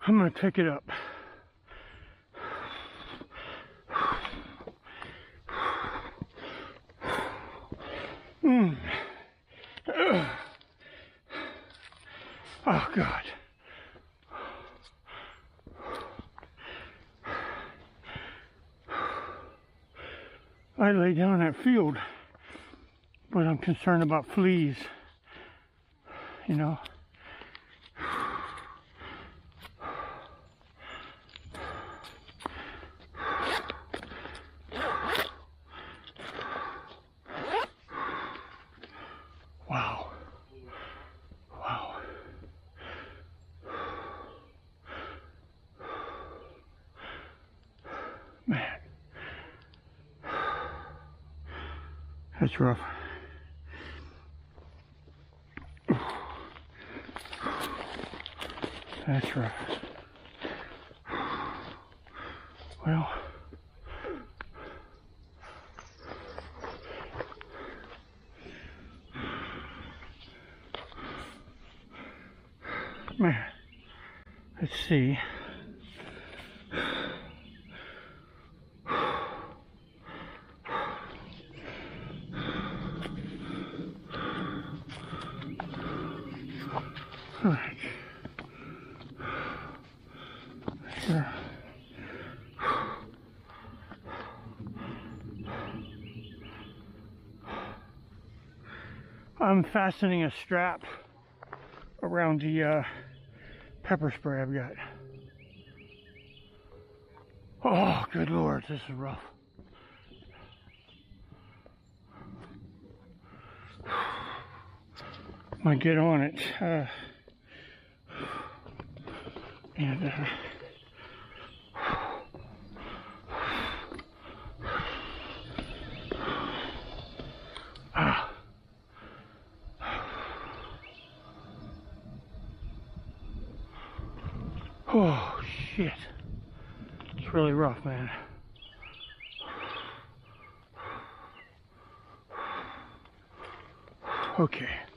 I'm gonna pick it up. Mm. Ugh. Oh God. I lay down in that field, but I'm concerned about fleas. You know. Wow. Wow. Man. That's rough. That's rough. Well, man, let's see. All right. Sure. I'm fastening a strap around the uh, pepper spray I've got. Oh, good lord, this is rough. I'm gonna get on it. Uh, and uh, ah. Oh shit. It's really rough, man. Okay.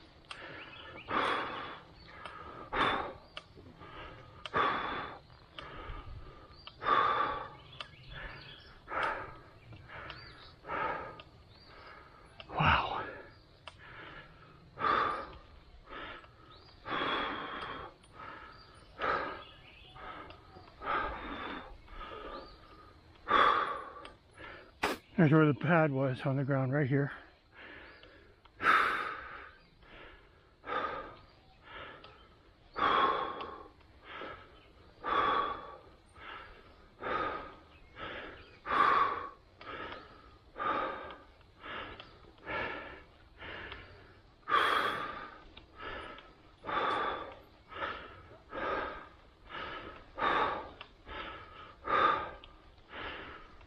There's where the pad was on the ground right here.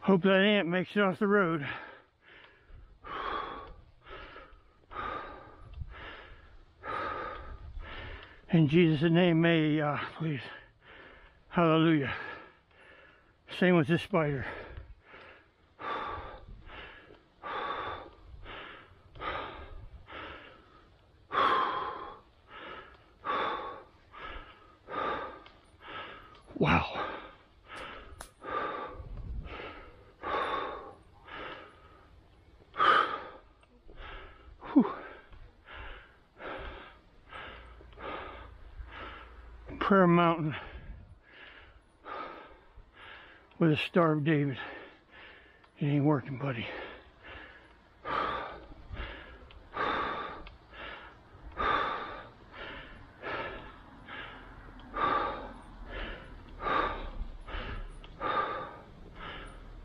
Hope that ant makes it off the road. In Jesus' name, may, uh, please. Hallelujah. Same with this spider. Wow. Whew. Prayer Mountain with a David. It ain't working, buddy.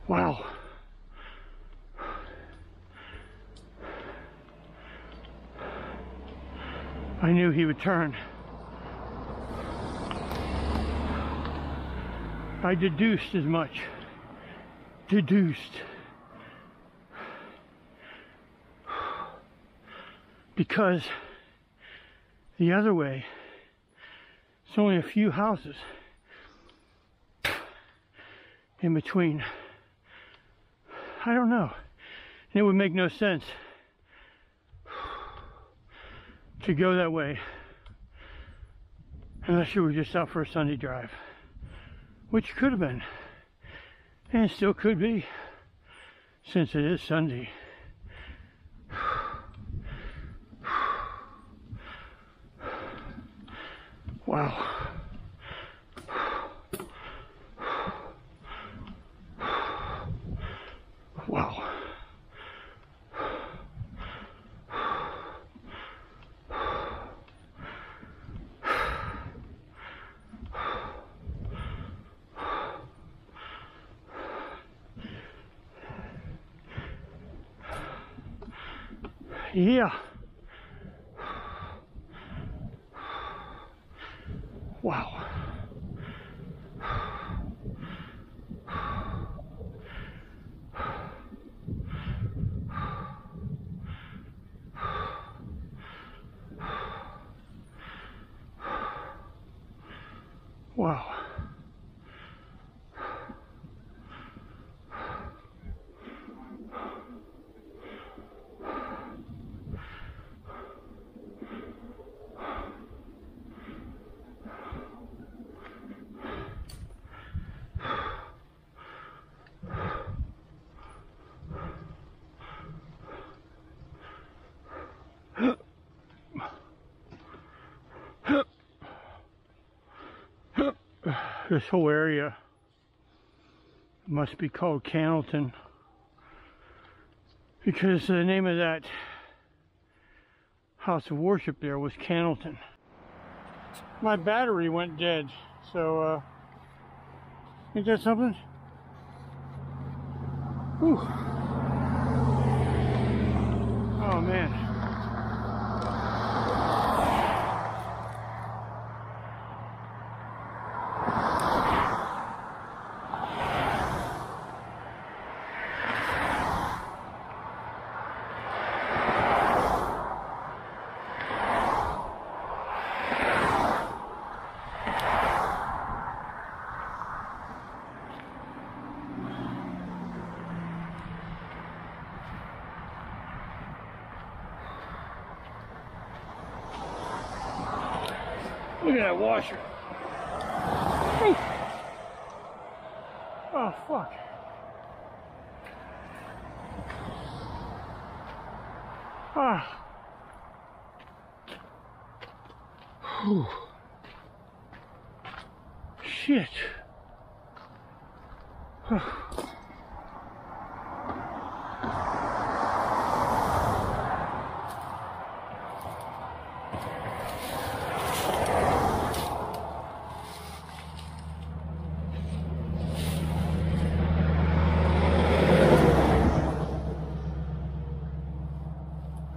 Wow. I knew he would turn. I deduced as much. Deduced. Because the other way, it's only a few houses in between. I don't know. And It would make no sense to go that way unless you were just out for a Sunday drive, which could have been and still could be since it is Sunday. Wow. Wow. Yeah. Wow. Wow. This whole area must be called Cannelton because the name of that house of worship there was Cannelton. My battery went dead, so uh, ain't that something? Whew. Oh man. Look at that washer. Ooh. Oh, fuck. Ah. Whew. Shit.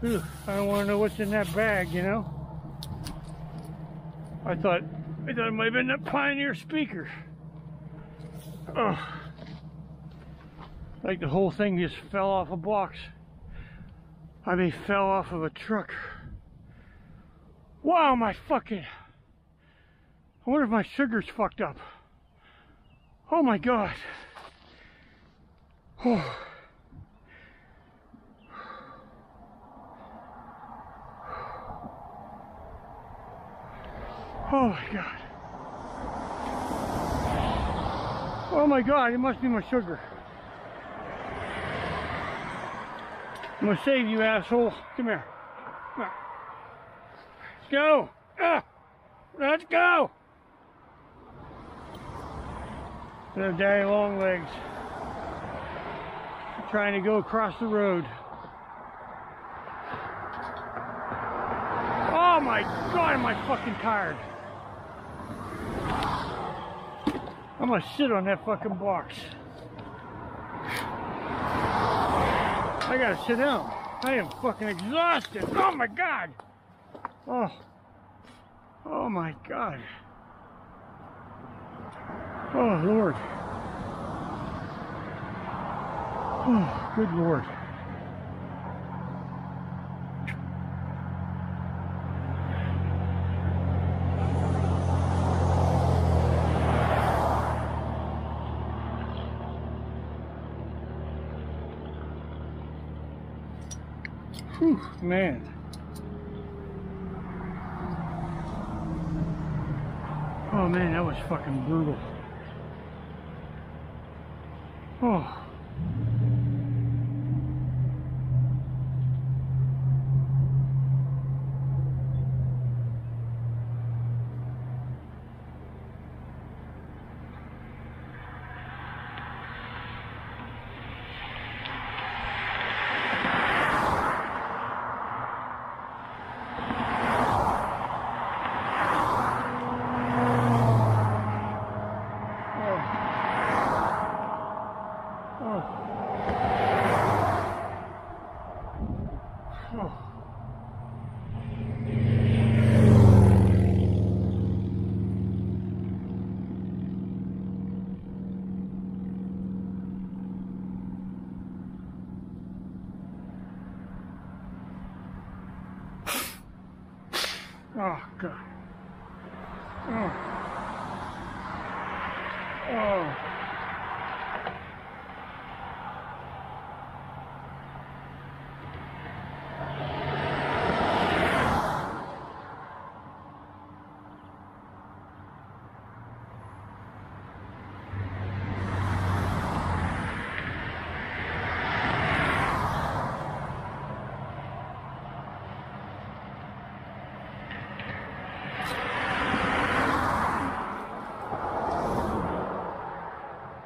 Ugh, I don't want to know what's in that bag, you know? I thought, I thought it might have been that Pioneer speaker. Oh. Like the whole thing just fell off a box. I mean, fell off of a truck. Wow, my fucking... I wonder if my sugar's fucked up. Oh my god. Oh. Oh my god. Oh my god, it must be my sugar. I'm gonna save you, asshole. Come here. Let's go. Ah, let's go. Little daddy long legs. Trying to go across the road. Oh my god, am I fucking tired. I'm gonna sit on that fucking box. I gotta sit down. I am fucking exhausted. Oh my god. Oh. Oh my god. Oh Lord. Oh, good Lord. Whew, man. Oh man, that was fucking brutal. Oh God. Oh. Oh.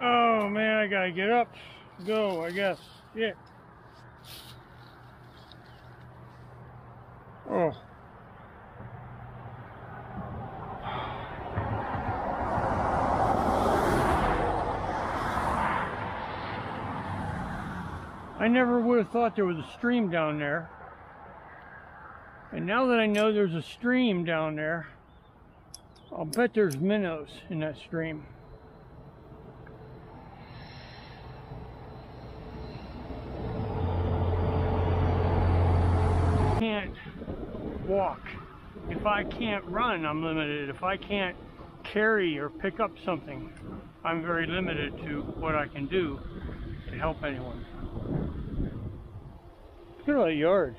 Oh man, I get up, go, I guess. Yeah. Oh. I never would have thought there was a stream down there. And now that I know there's a stream down there, I'll bet there's minnows in that stream. can't walk, if I can't run, I'm limited. If I can't carry or pick up something, I'm very limited to what I can do to help anyone. Look at that yard.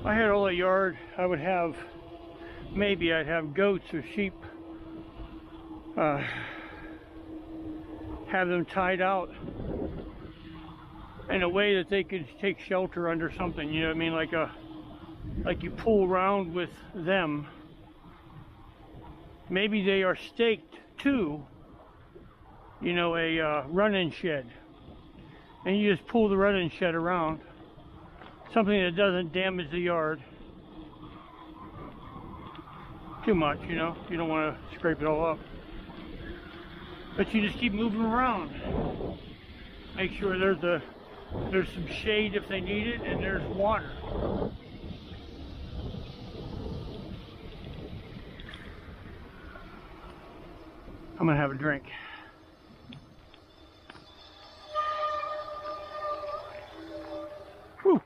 If I had all that yard, I would have, maybe I'd have goats or sheep, uh, have them tied out in a way that they could take shelter under something, you know what I mean? Like a, like you pull around with them. Maybe they are staked to, you know, a uh, run-in shed. And you just pull the run-in shed around. Something that doesn't damage the yard too much, you know. You don't want to scrape it all up. But you just keep moving around. Make sure there's a There's some shade if they need it, and there's water. I'm gonna have a drink. Whew.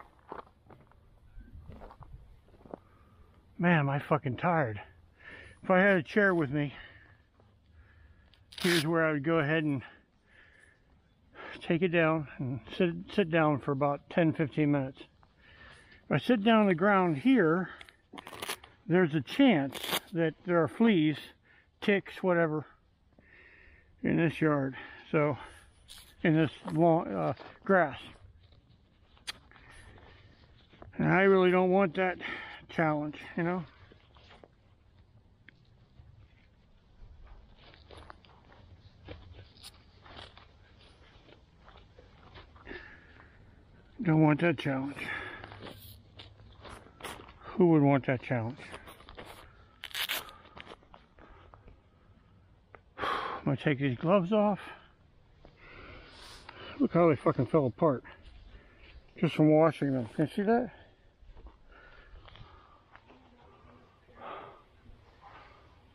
Man, am I fucking tired. If I had a chair with me, here's where I would go ahead and take it down and sit, sit down for about 10 15 minutes. If I sit down on the ground here, there's a chance that there are fleas, ticks, whatever, in this yard. So, in this long uh, grass. And I really don't want that challenge, you know? Don't want that challenge. Who would want that challenge? I'm gonna take these gloves off. Look how they fucking fell apart. Just from washing them. Can you see that?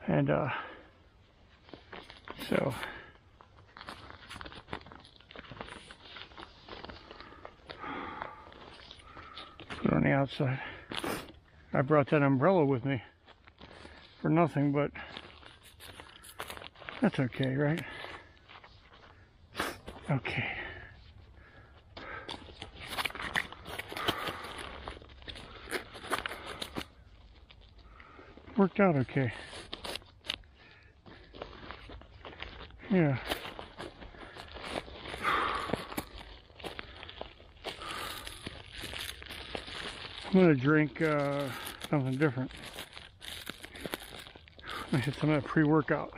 And uh so put it on the outside. I brought that umbrella with me for nothing, but that's okay, right? Okay. Worked out okay. Yeah. I'm gonna drink uh, something different. I hit some of that pre-workout.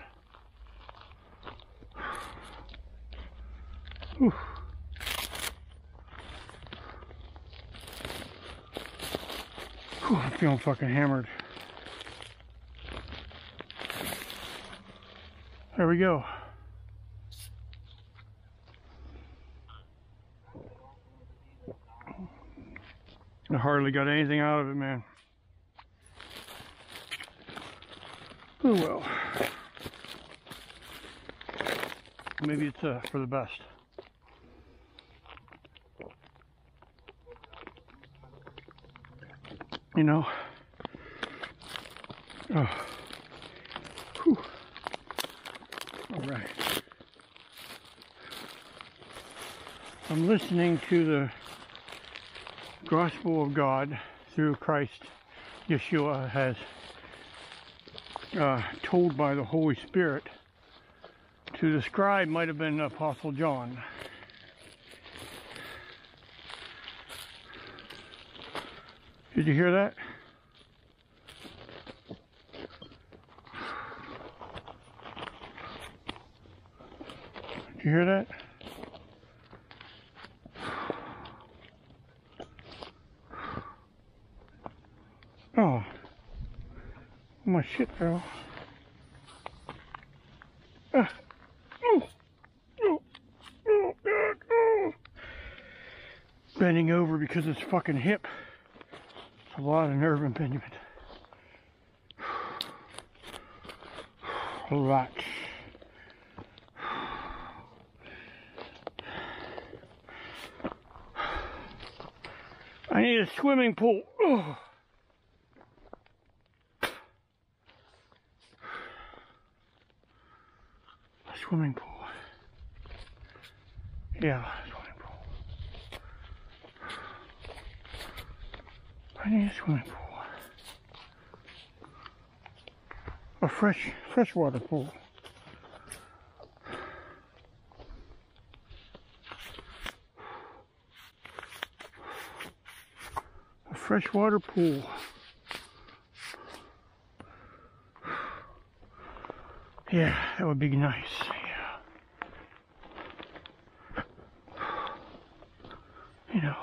Feeling fucking hammered. There we go. I hardly got anything out of it, man. Oh well. Maybe it's uh, for the best. You know? Oh. Whew. All right. I'm listening to the gospel of God through Christ Yeshua has uh, told by the Holy Spirit to the scribe might have been Apostle John. Did you hear that? Did you hear that? Oh, my shit fell. Ah. Oh. Oh. Oh. Oh. Bending over because it's fucking hip. A lot of nerve impingement. A lot. I need a swimming pool. A swimming pool. Yeah, a swimming pool. Need a swimming pool. A fresh, freshwater pool. A freshwater pool. Yeah, that would be nice. Yeah. You know.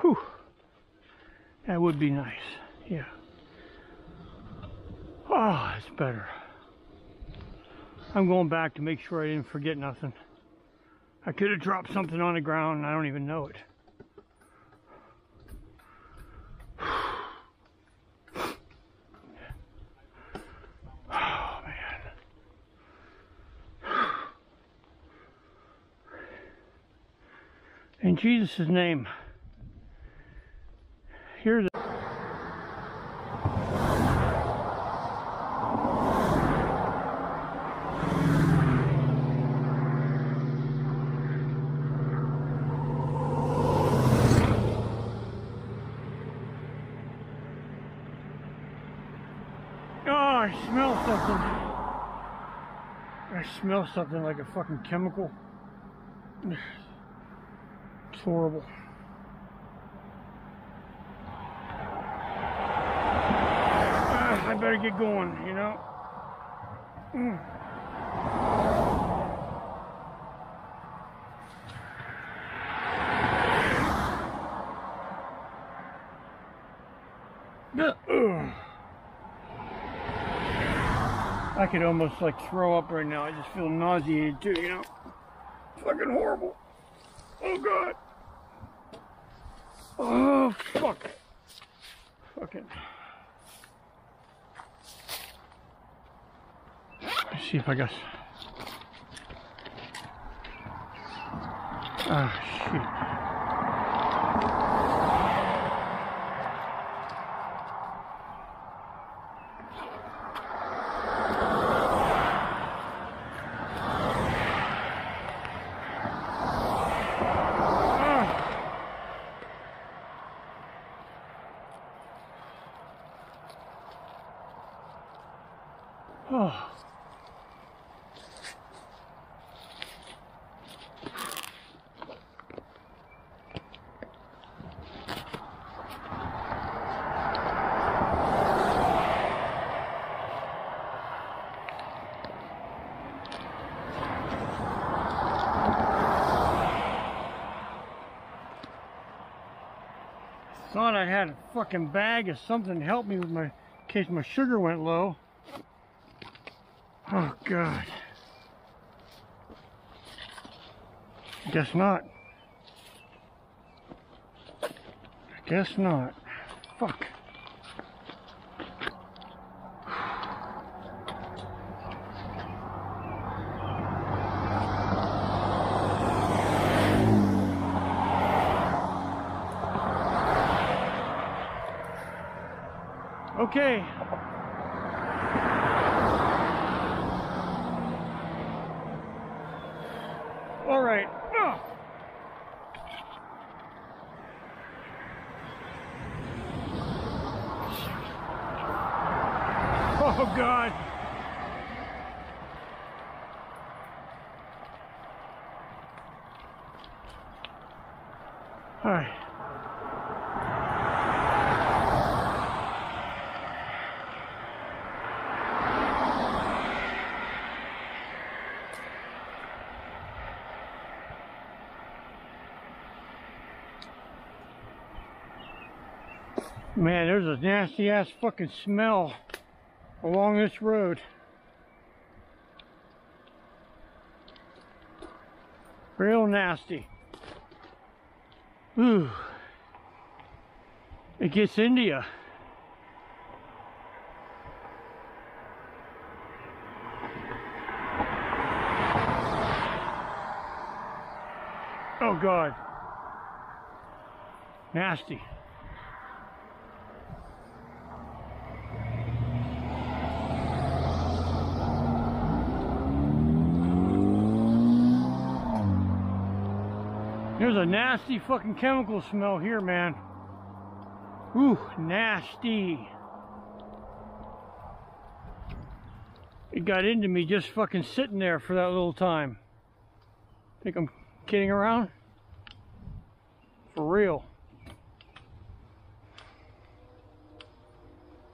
Whew. That would be nice. Yeah. Oh, it's better. I'm going back to make sure I didn't forget nothing. I could have dropped something on the ground and I don't even know it. Oh. In Jesus' name, here's a Oh, I smell something. I something like a fucking chemical. It's horrible. Ah, I better get going, you know? Mm. Could almost like throw up right now. I just feel nauseated too, you know? Fucking horrible. Oh god. Oh fuck. Fucking. Let's see if I got. Ah, shit. Ah. Oh. Thought I had a fucking bag of something to help me with my, in case my sugar went low. Oh God. Guess not. Guess not. Fuck. Okay. All right. Ah. Oh God. All right. Man, there's a nasty ass fucking smell along this road. Real nasty. Ooh. It gets into you. Oh God. Nasty. A nasty fucking chemical smell here, man. Ooh, nasty. It got into me just fucking sitting there for that little time. Think I'm kidding around? For real.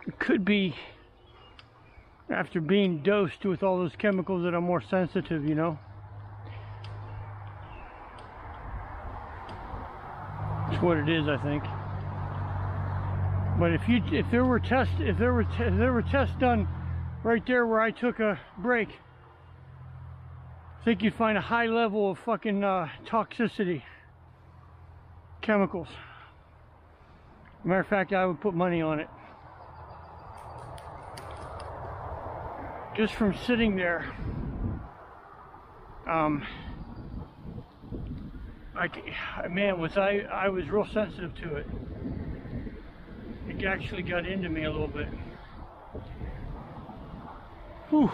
It could be after being dosed with all those chemicals that I'm more sensitive, you know? What it is, I think. But if you if there were tests if there were if there were tests done right there where I took a break, I think you'd find a high level of fucking uh, toxicity chemicals. Matter of fact, I would put money on it. Just from sitting there, um, I, man, was I, I was real sensitive to it. It actually got into me a little bit. Whew.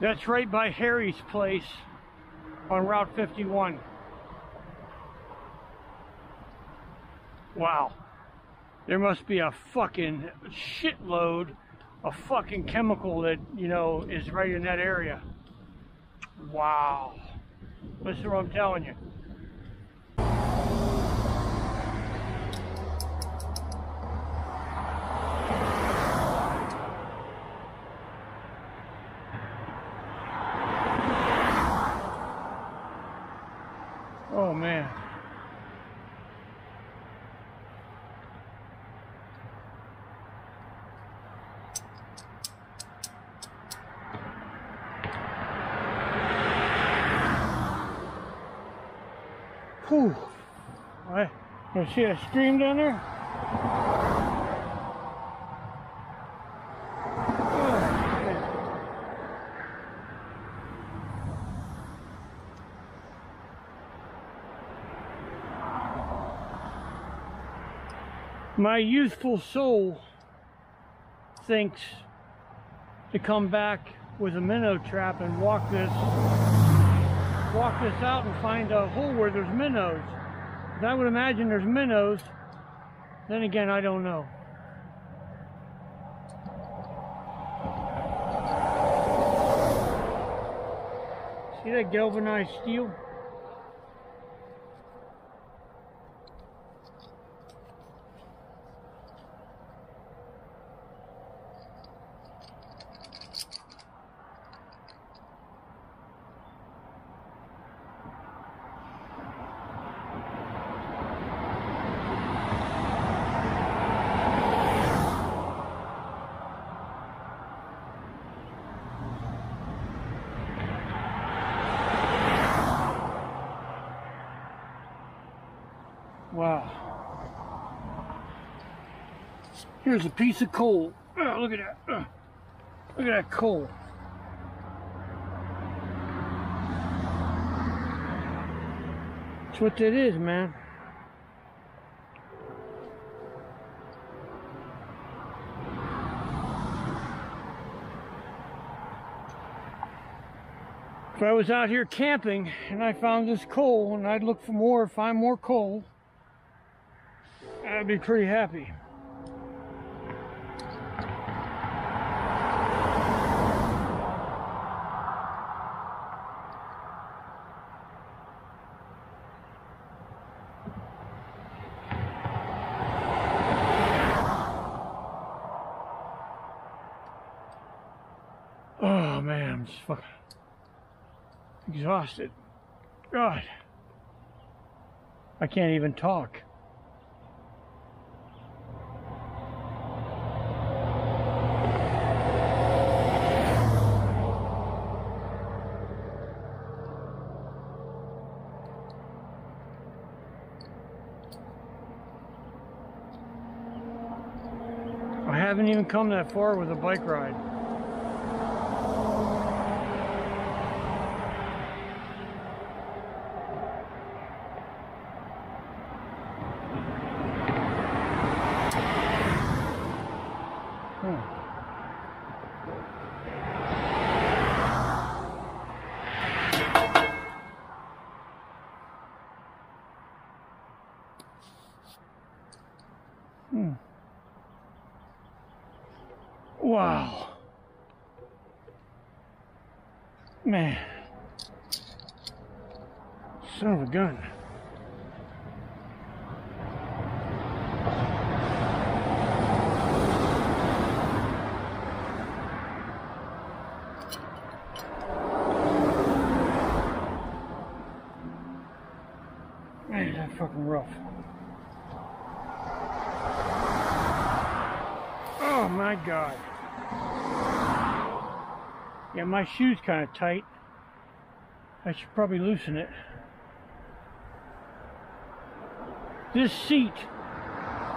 That's right by Harry's place on Route 51. Wow. There must be a fucking shitload of fucking chemical that, you know, is right in that area. Wow. Listen what I'm telling you. Oh man. Whew. I, you see a stream down there? My youthful soul thinks to come back with a minnow trap and walk this walk this out and find a hole where there's minnows. I would imagine there's minnows. Then again, I don't know. See that galvanized steel? Wow. Here's a piece of coal. Oh, look at that. Uh, look at that coal. That's what that is, man. If I was out here camping and I found this coal and I'd look for more, find more coal, I'd be pretty happy. Oh man, I'm just fucking exhausted. God. I can't even talk. I haven't even come that far with a bike ride. Hmm. Hmm. Wow. Man. Son of a gun. Man, that's fucking rough. Oh my god. Yeah, my shoe's kind of tight. I should probably loosen it. This seat,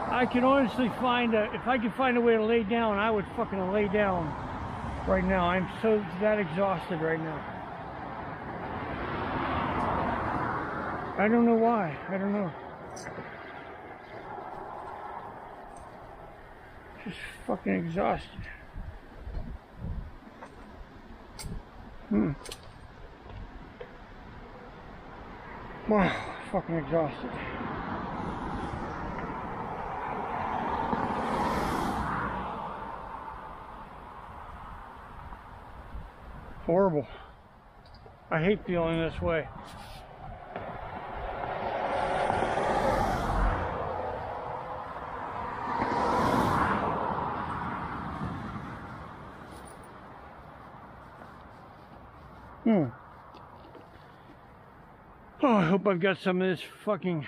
I can honestly find a, if I could find a way to lay down, I would fucking lay down right now. I'm so that exhausted right now. I don't know why. I don't know. Just fucking exhausted. Hmm. Wow, fucking exhausted. Horrible. I hate feeling this way. Hmm. Oh, I hope I've got some of this fucking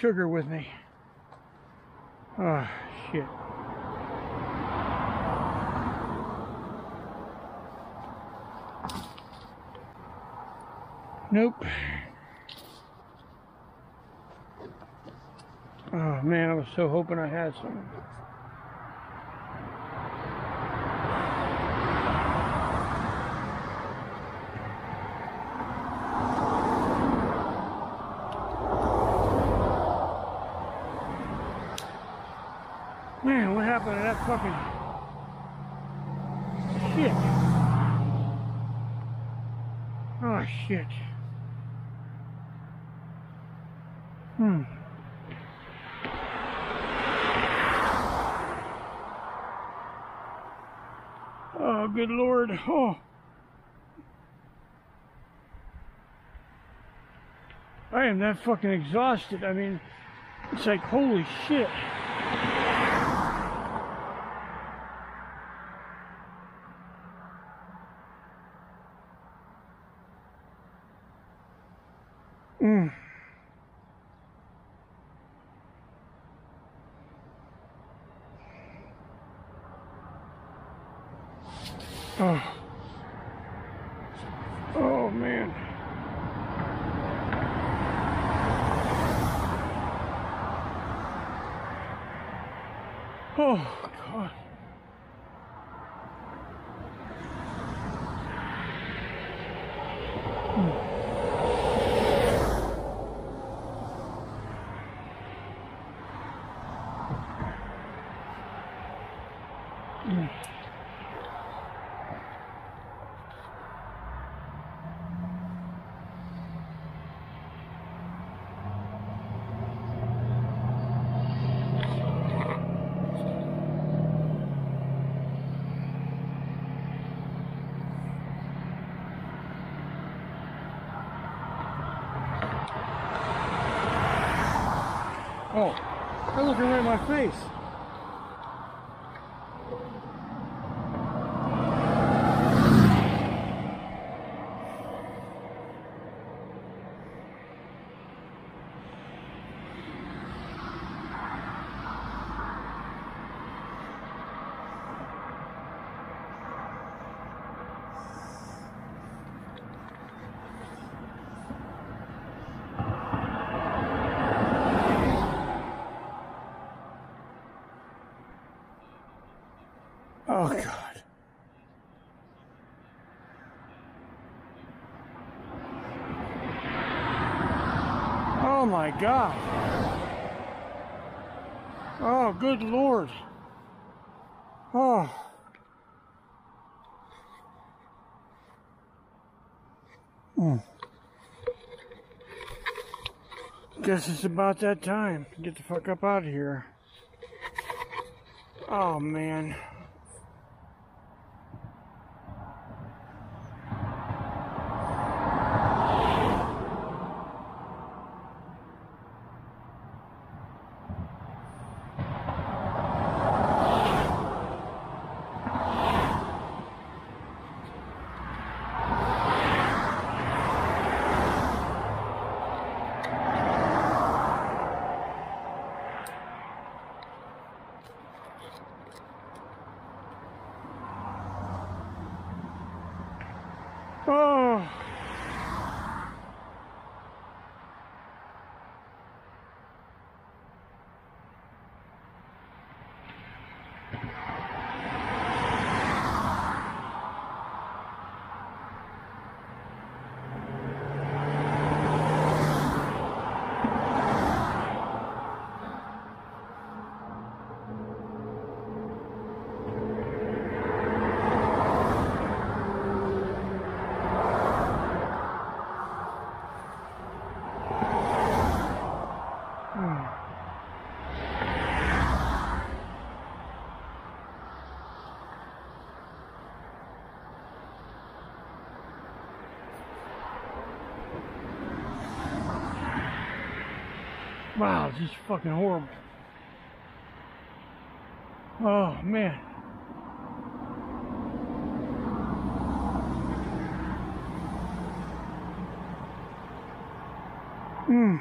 sugar with me. Oh, shit. Nope. Oh man, I was so hoping I had some. Man, what happened to that fucking shit? Oh shit. Hmm. Oh, good lord. Oh. I am that fucking exhausted. I mean, it's like, holy shit. Mm. Oh. Oh man. Oh god. Oh, they're looking right in my face. Oh God. Oh my God. Oh, good Lord. Oh. Hmm. Guess it's about that time get the fuck up out of here. Oh man. Fucking horrible. Oh man. Hmm.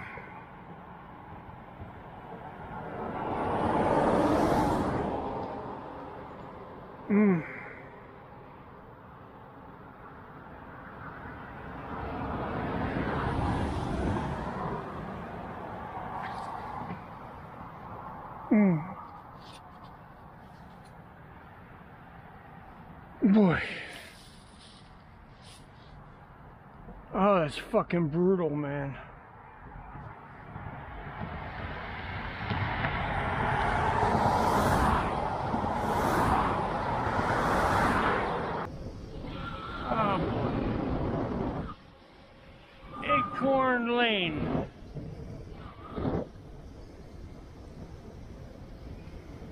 Hmm. Hmm. Boy. That's fucking brutal, man. Oh boy. Acorn Lane.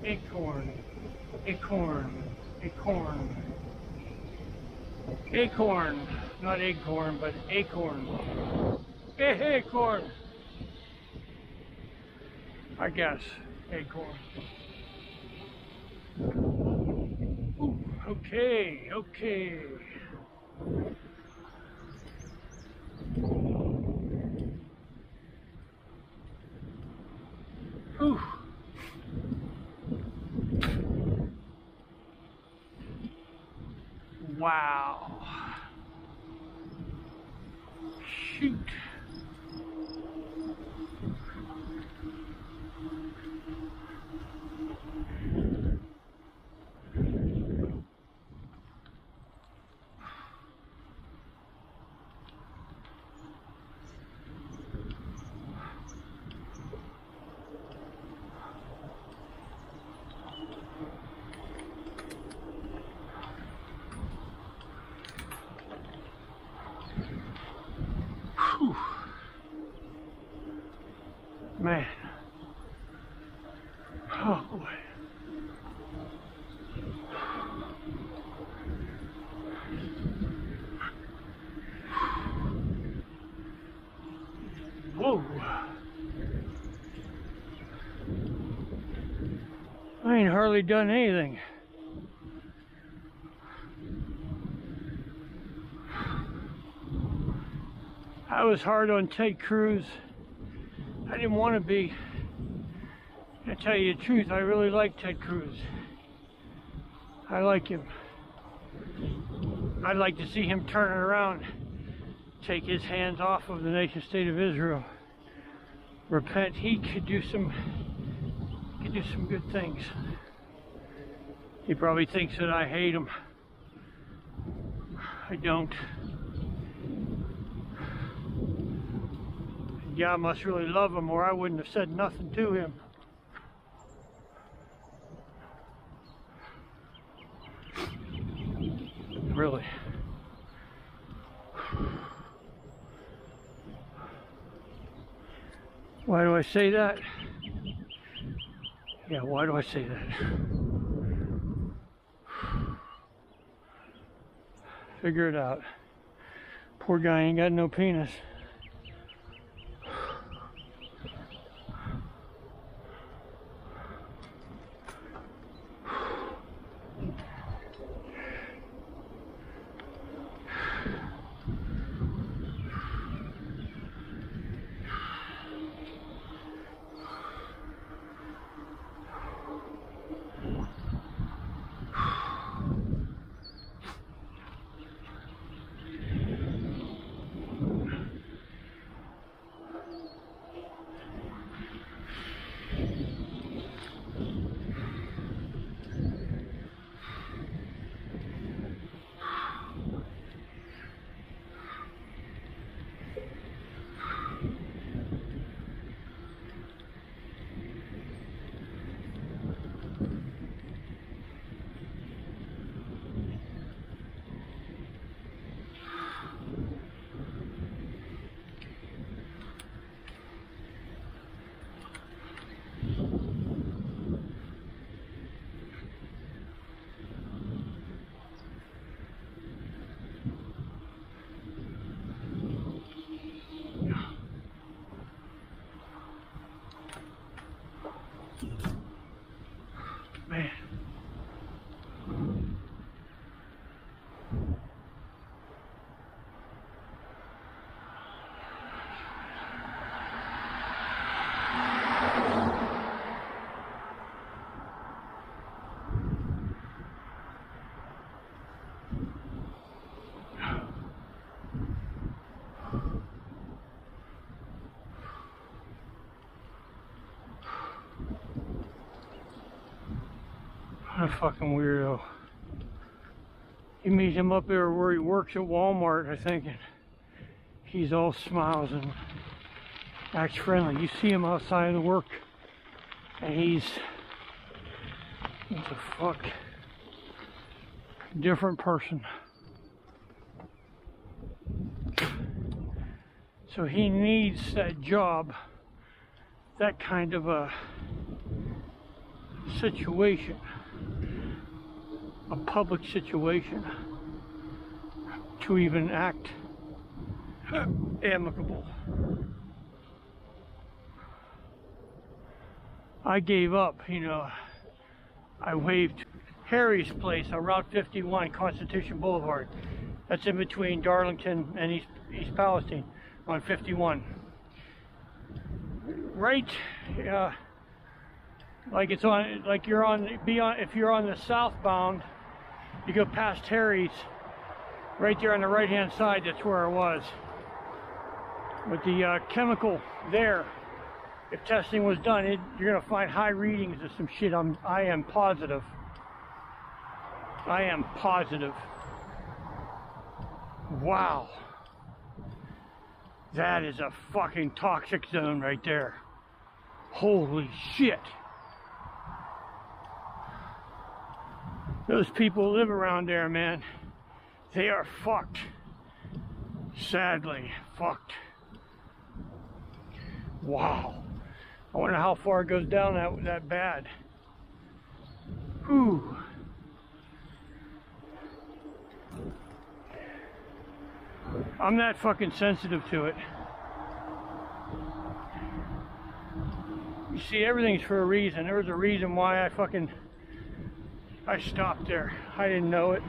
Acorn. Acorn. Acorn. Acorn. Not acorn, but acorn. Acorn. I guess. Acorn. Ooh, okay, okay. Ooh. Wow. Shoot. Whew. Man. Oh boy. Whoa. Hardly done anything. I was hard on Ted Cruz. I didn't want to be. I tell you the truth, I really like Ted Cruz. I like him. I'd like to see him turn around, take his hands off of the nation state of Israel, repent. He could do some, could do some good things. He probably thinks that I hate him. I don't. God must really love him, or I wouldn't have said nothing to him. Really. Why do I say that? Yeah, why do I say that? Figure it out. Poor guy ain't got no penis. A fucking weirdo. You meet him up there where he works at Walmart, I think, and he's all smiles and acts friendly. You see him outside of the work, and he's what the fuck? Different person. So he needs that job, that kind of a situation, a public situation, to even act amicable. I gave up, you know. I waved Harry's place on Route 51, Constitution Boulevard. That's in between Darlington and East, East Palestine on 51. Right, uh, like it's on, like you're on, be on, if you're on the southbound, you go past Harry's, right there on the right hand side, that's where I was. With the uh, chemical there, if testing was done, it, you're going to find high readings of some shit. I'm, I am positive. I am positive. Wow. That is a fucking toxic zone right there. Holy shit. Those people live around there, man. They are fucked. Sadly, fucked. Wow. I wonder how far it goes down that, that bad. Whew. I'm that fucking sensitive to it. You see, everything's for a reason. There was a reason why I fucking I stopped there. I didn't know it.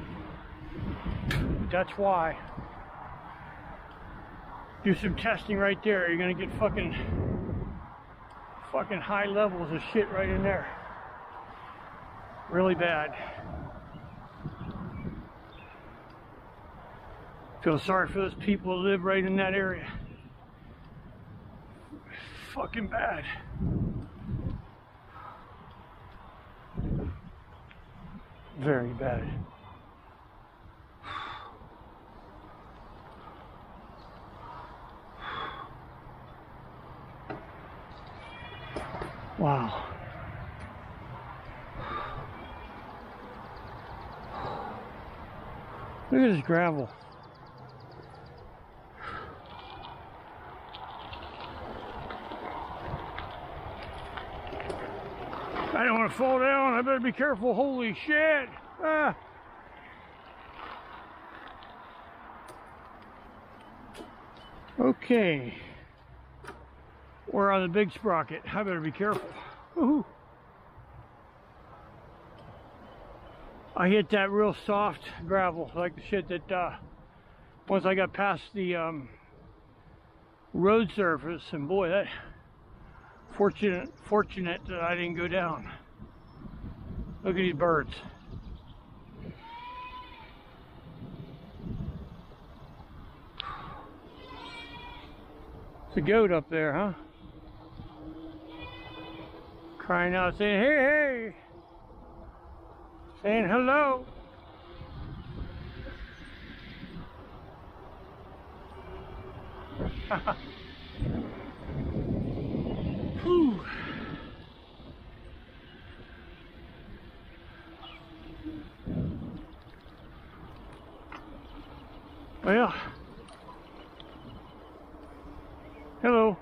That's why. Do some testing right there. You're gonna get fucking fucking high levels of shit right in there. Really bad. Feel sorry for those people who live right in that area. Fucking bad. Very bad. Wow. Look at this gravel. I don't want to fall down. I better be careful. Holy shit. Ah. Okay. We're on the big sprocket. I better be careful. I hit that real soft gravel, like the shit that uh, once I got past the um, road surface, and boy, that fortunate, fortunate that I didn't go down. Look at these birds. It's a goat up there, huh? crying out saying, hey, hey, saying hello. Whew. Well, hello.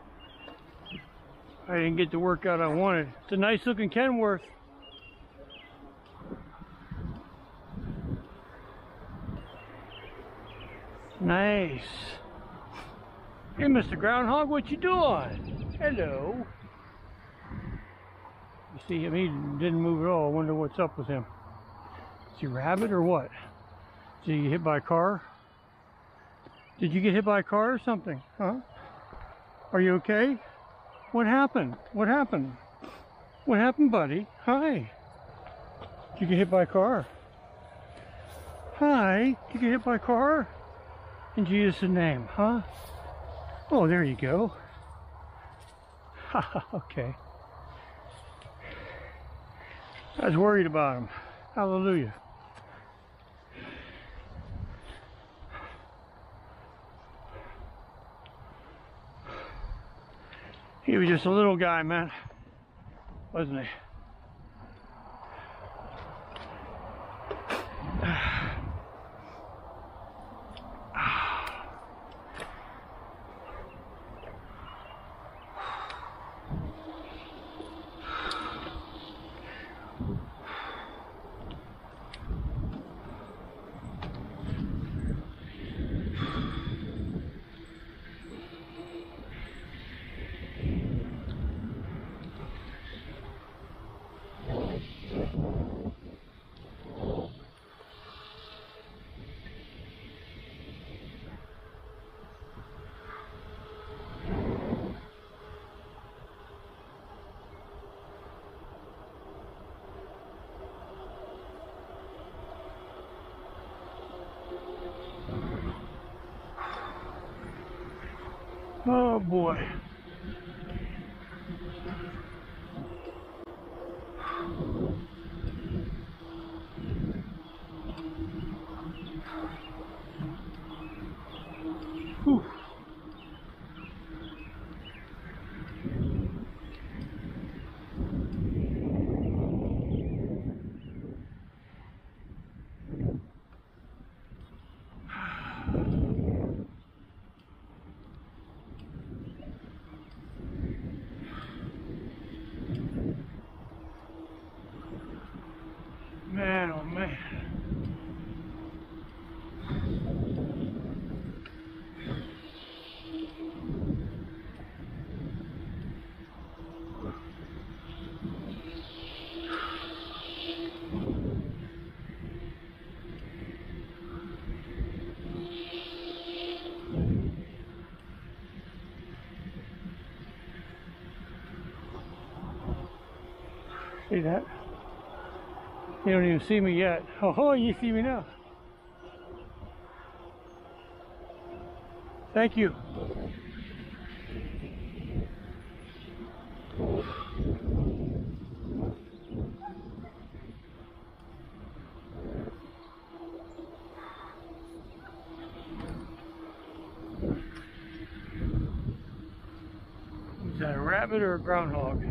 I didn't get the workout I wanted. It's a nice looking Kenworth. Nice. Hey, Mr. Groundhog, what you doing? Hello. You see him, he didn't move at all. I wonder what's up with him. Is he rabbit or what? Did he get hit by a car? Did you get hit by a car or something? Huh? Are you okay? What happened? What happened? What happened, buddy? Hi. Did you get hit by a car? Hi. Did you get hit by a car? In Jesus' name, huh? Oh, there you go. okay. I was worried about him. Hallelujah. He was just a little guy, man. Wasn't he? You don't even see me yet. Oh, you see me now. Thank you. Is that a rabbit or a groundhog?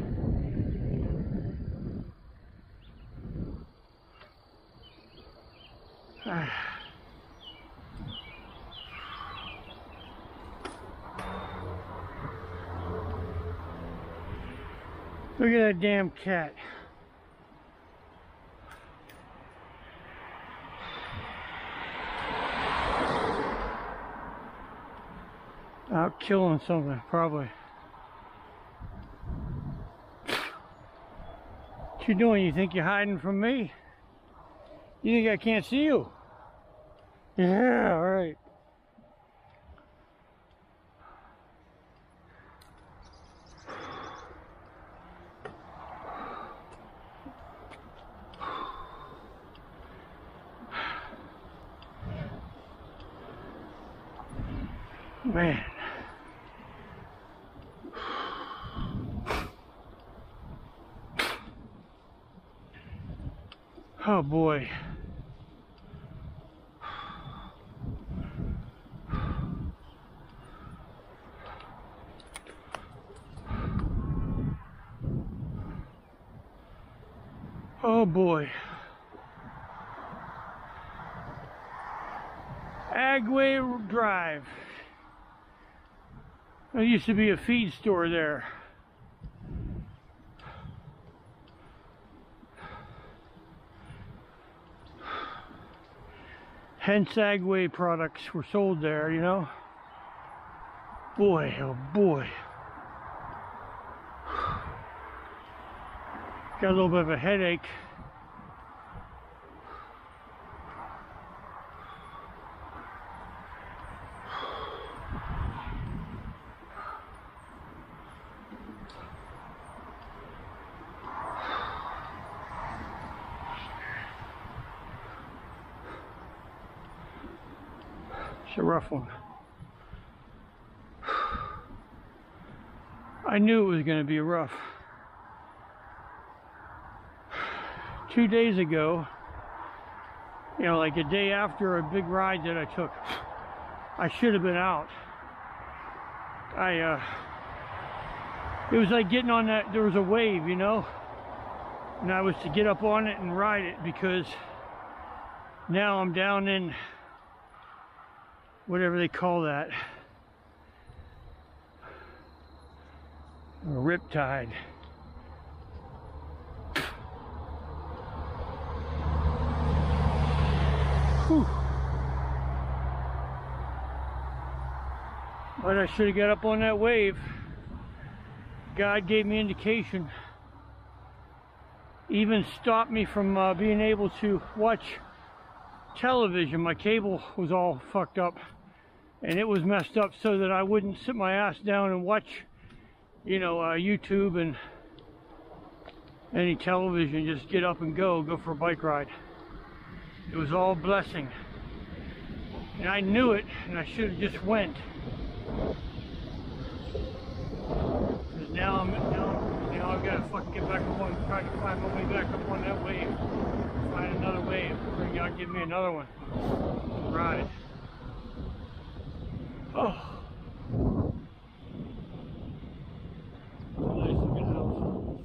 Look at that damn cat. Out killing something, probably. What you doing? You think you're hiding from me? You think I can't see you? Yeah, all right. Man. Oh Oh boy. Agway Drive. There used to be a feed store there. Hence Agway products were sold there, you know. Boy, oh boy. Got a little bit of a headache. It's a rough one. I knew it was going to be rough. Two days ago, you know, like a day after a big ride that I took, I should have been out. I, uh, it was like getting on that, there was a wave, you know, and I was to get up on it and ride it because now I'm down in whatever they call that, a riptide. Whew. But I should have got up on that wave. God gave me indication. Even stopped me from uh, being able to watch television. My cable was all fucked up and it was messed up so that I wouldn't sit my ass down and watch, you know, uh, YouTube and any television. Just get up and go, go for a bike ride. It was all blessing. And I knew it, and I should have just went. Because now I'm now, now I've got to fucking get back up on, try to find my way back up on that wave. Find another wave. Bring y'all, give me another one. Ride. Oh. Nice looking house.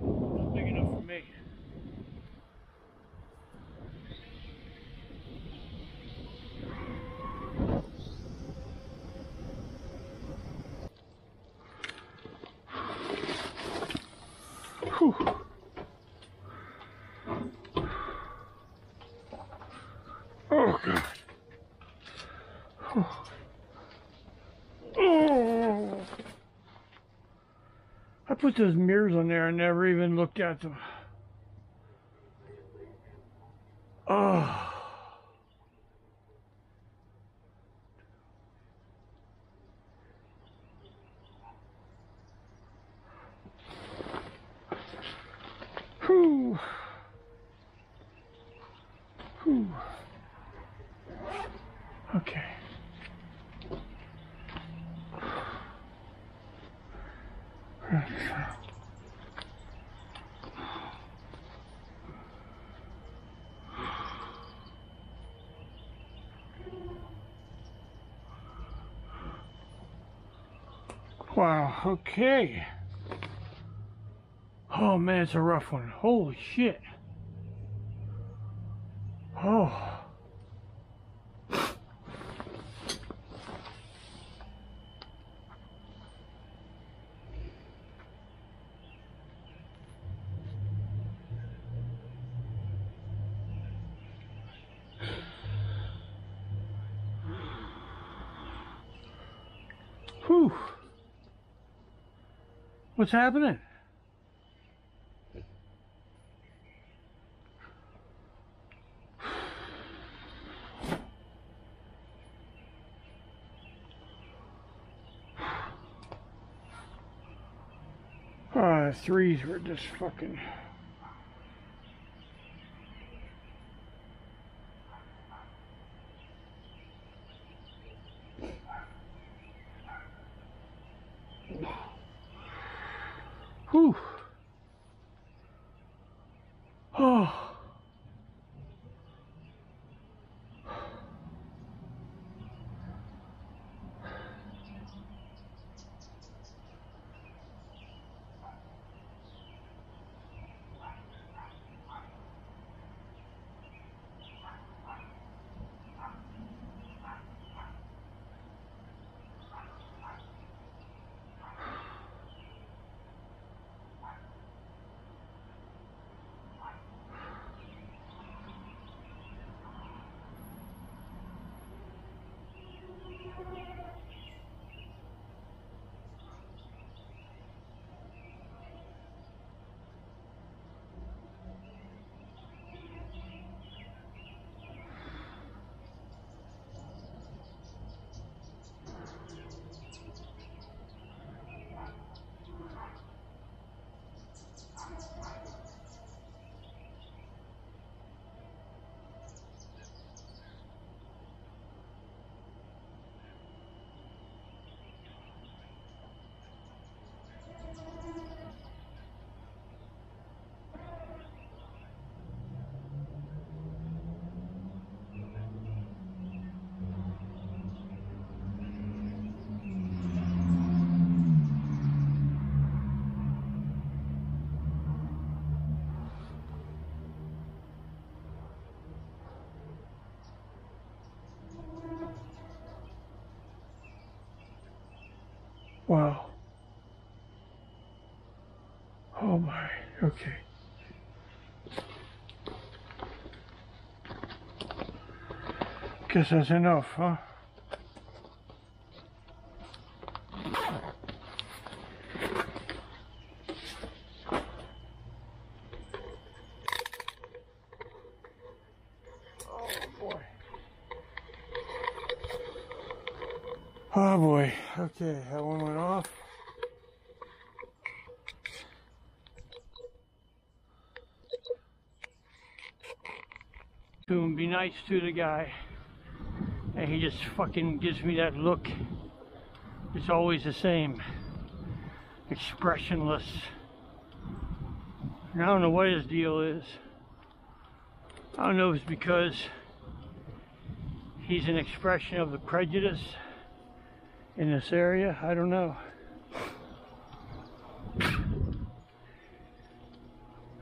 Not big enough for me. Whew. Oh god. Oh. I put those mirrors on there and never even looked at them. Oh. Whew. Whew. Okay. Wow, okay. Oh man, it's a rough one. Holy shit. Oh. Whew. What's happening? Uh, threes were just fucking. Wow. Oh my, okay. Guess that's enough, huh? Oh boy. Oh boy. Okay, that one went off. To him, be nice to the guy. And he just fucking gives me that look. It's always the same. Expressionless. And I don't know what his deal is. I don't know if it's because he's an expression of the prejudice in this area. I don't know.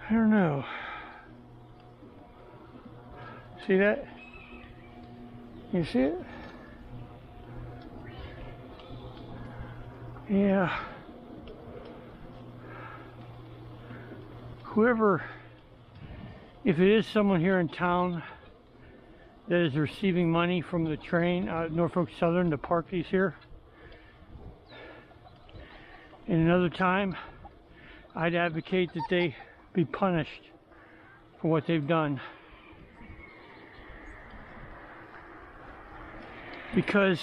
I don't know. See that? You see it? Yeah. Whoever, if it is someone here in town that is receiving money from the train, uh, Norfolk Southern to park these here, in another time, I'd advocate that they be punished for what they've done. Because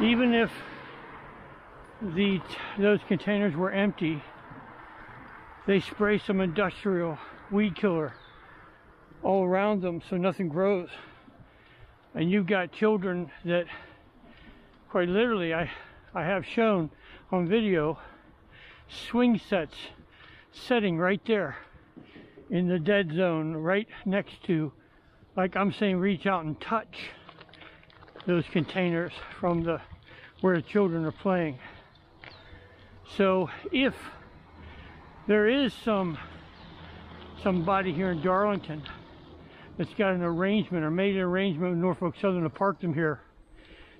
even if the those containers were empty, they spray some industrial weed killer all around them so nothing grows. And you've got children that quite literally I, I have shown on video swing sets setting right there in the dead zone right next to like I'm saying reach out and touch those containers from the where the children are playing so if there is some somebody here in Darlington that's got an arrangement or made an arrangement with Norfolk Southern to park them here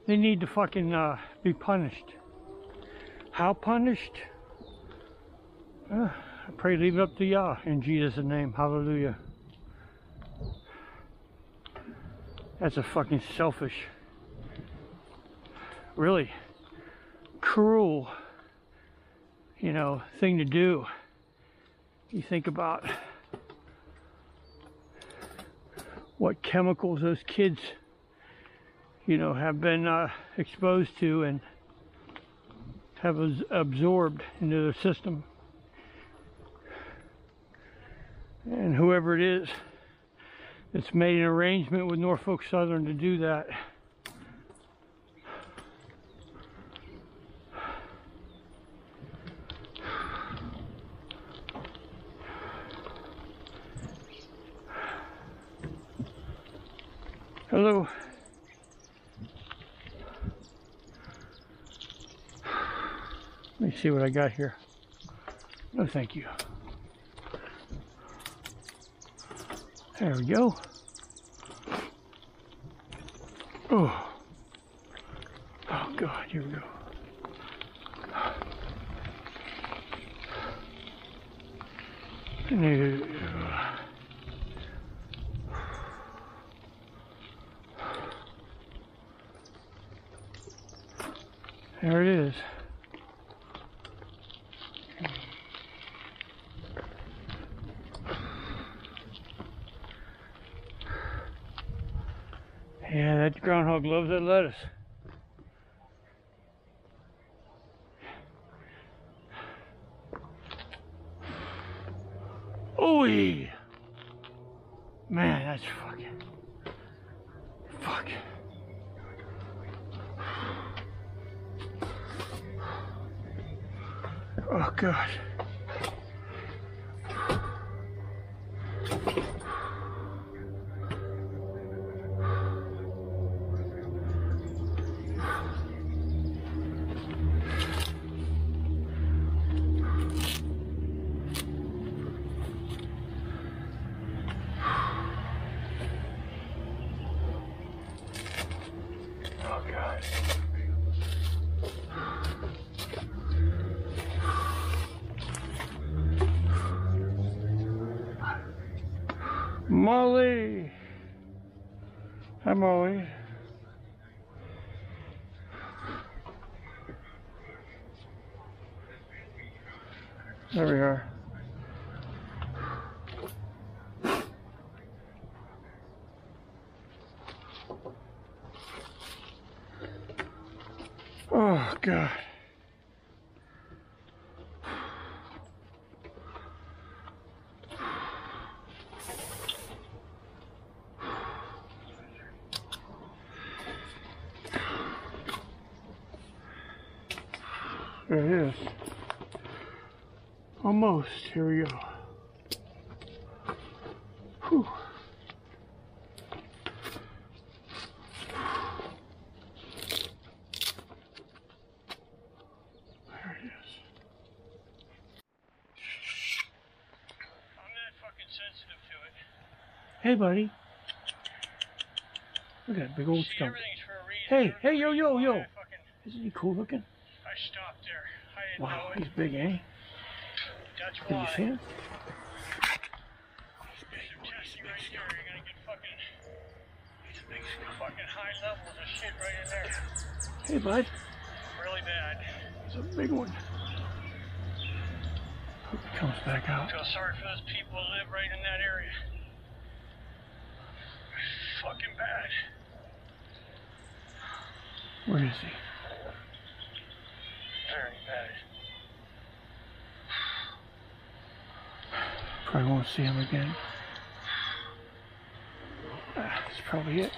they need to fucking uh, be punished. How punished? Uh, I pray leave it up to Yah in Jesus' name. Hallelujah. That's a fucking selfish, really cruel, you know, thing to do. You think about what chemicals those kids you know, have been uh, exposed to and have absorbed into the system. And whoever it is that's made an arrangement with Norfolk Southern to do that. Hello. Let me see what I got here. No, thank you. There we go. Oh God, here we go. There it is. Yeah, that groundhog loves Almost. Here we go. Whew. There it is. I'm not fucking sensitive to it. Hey, buddy. Look at that big old stump. everything's for a reason. Hey, hey, yo, yo, yo. Isn't he cool looking? I stopped there. I Wow, he's big, eh? Did you see him? Right there. You're gonna get fucking, fucking high levels shit right in there. Hey, bud. Really bad. It's a big one. Hope he comes back out. Feel sorry for those people who live right in that area. Fucking bad. Where is he? Very bad. Probably won't see him again. Ah, that's probably it.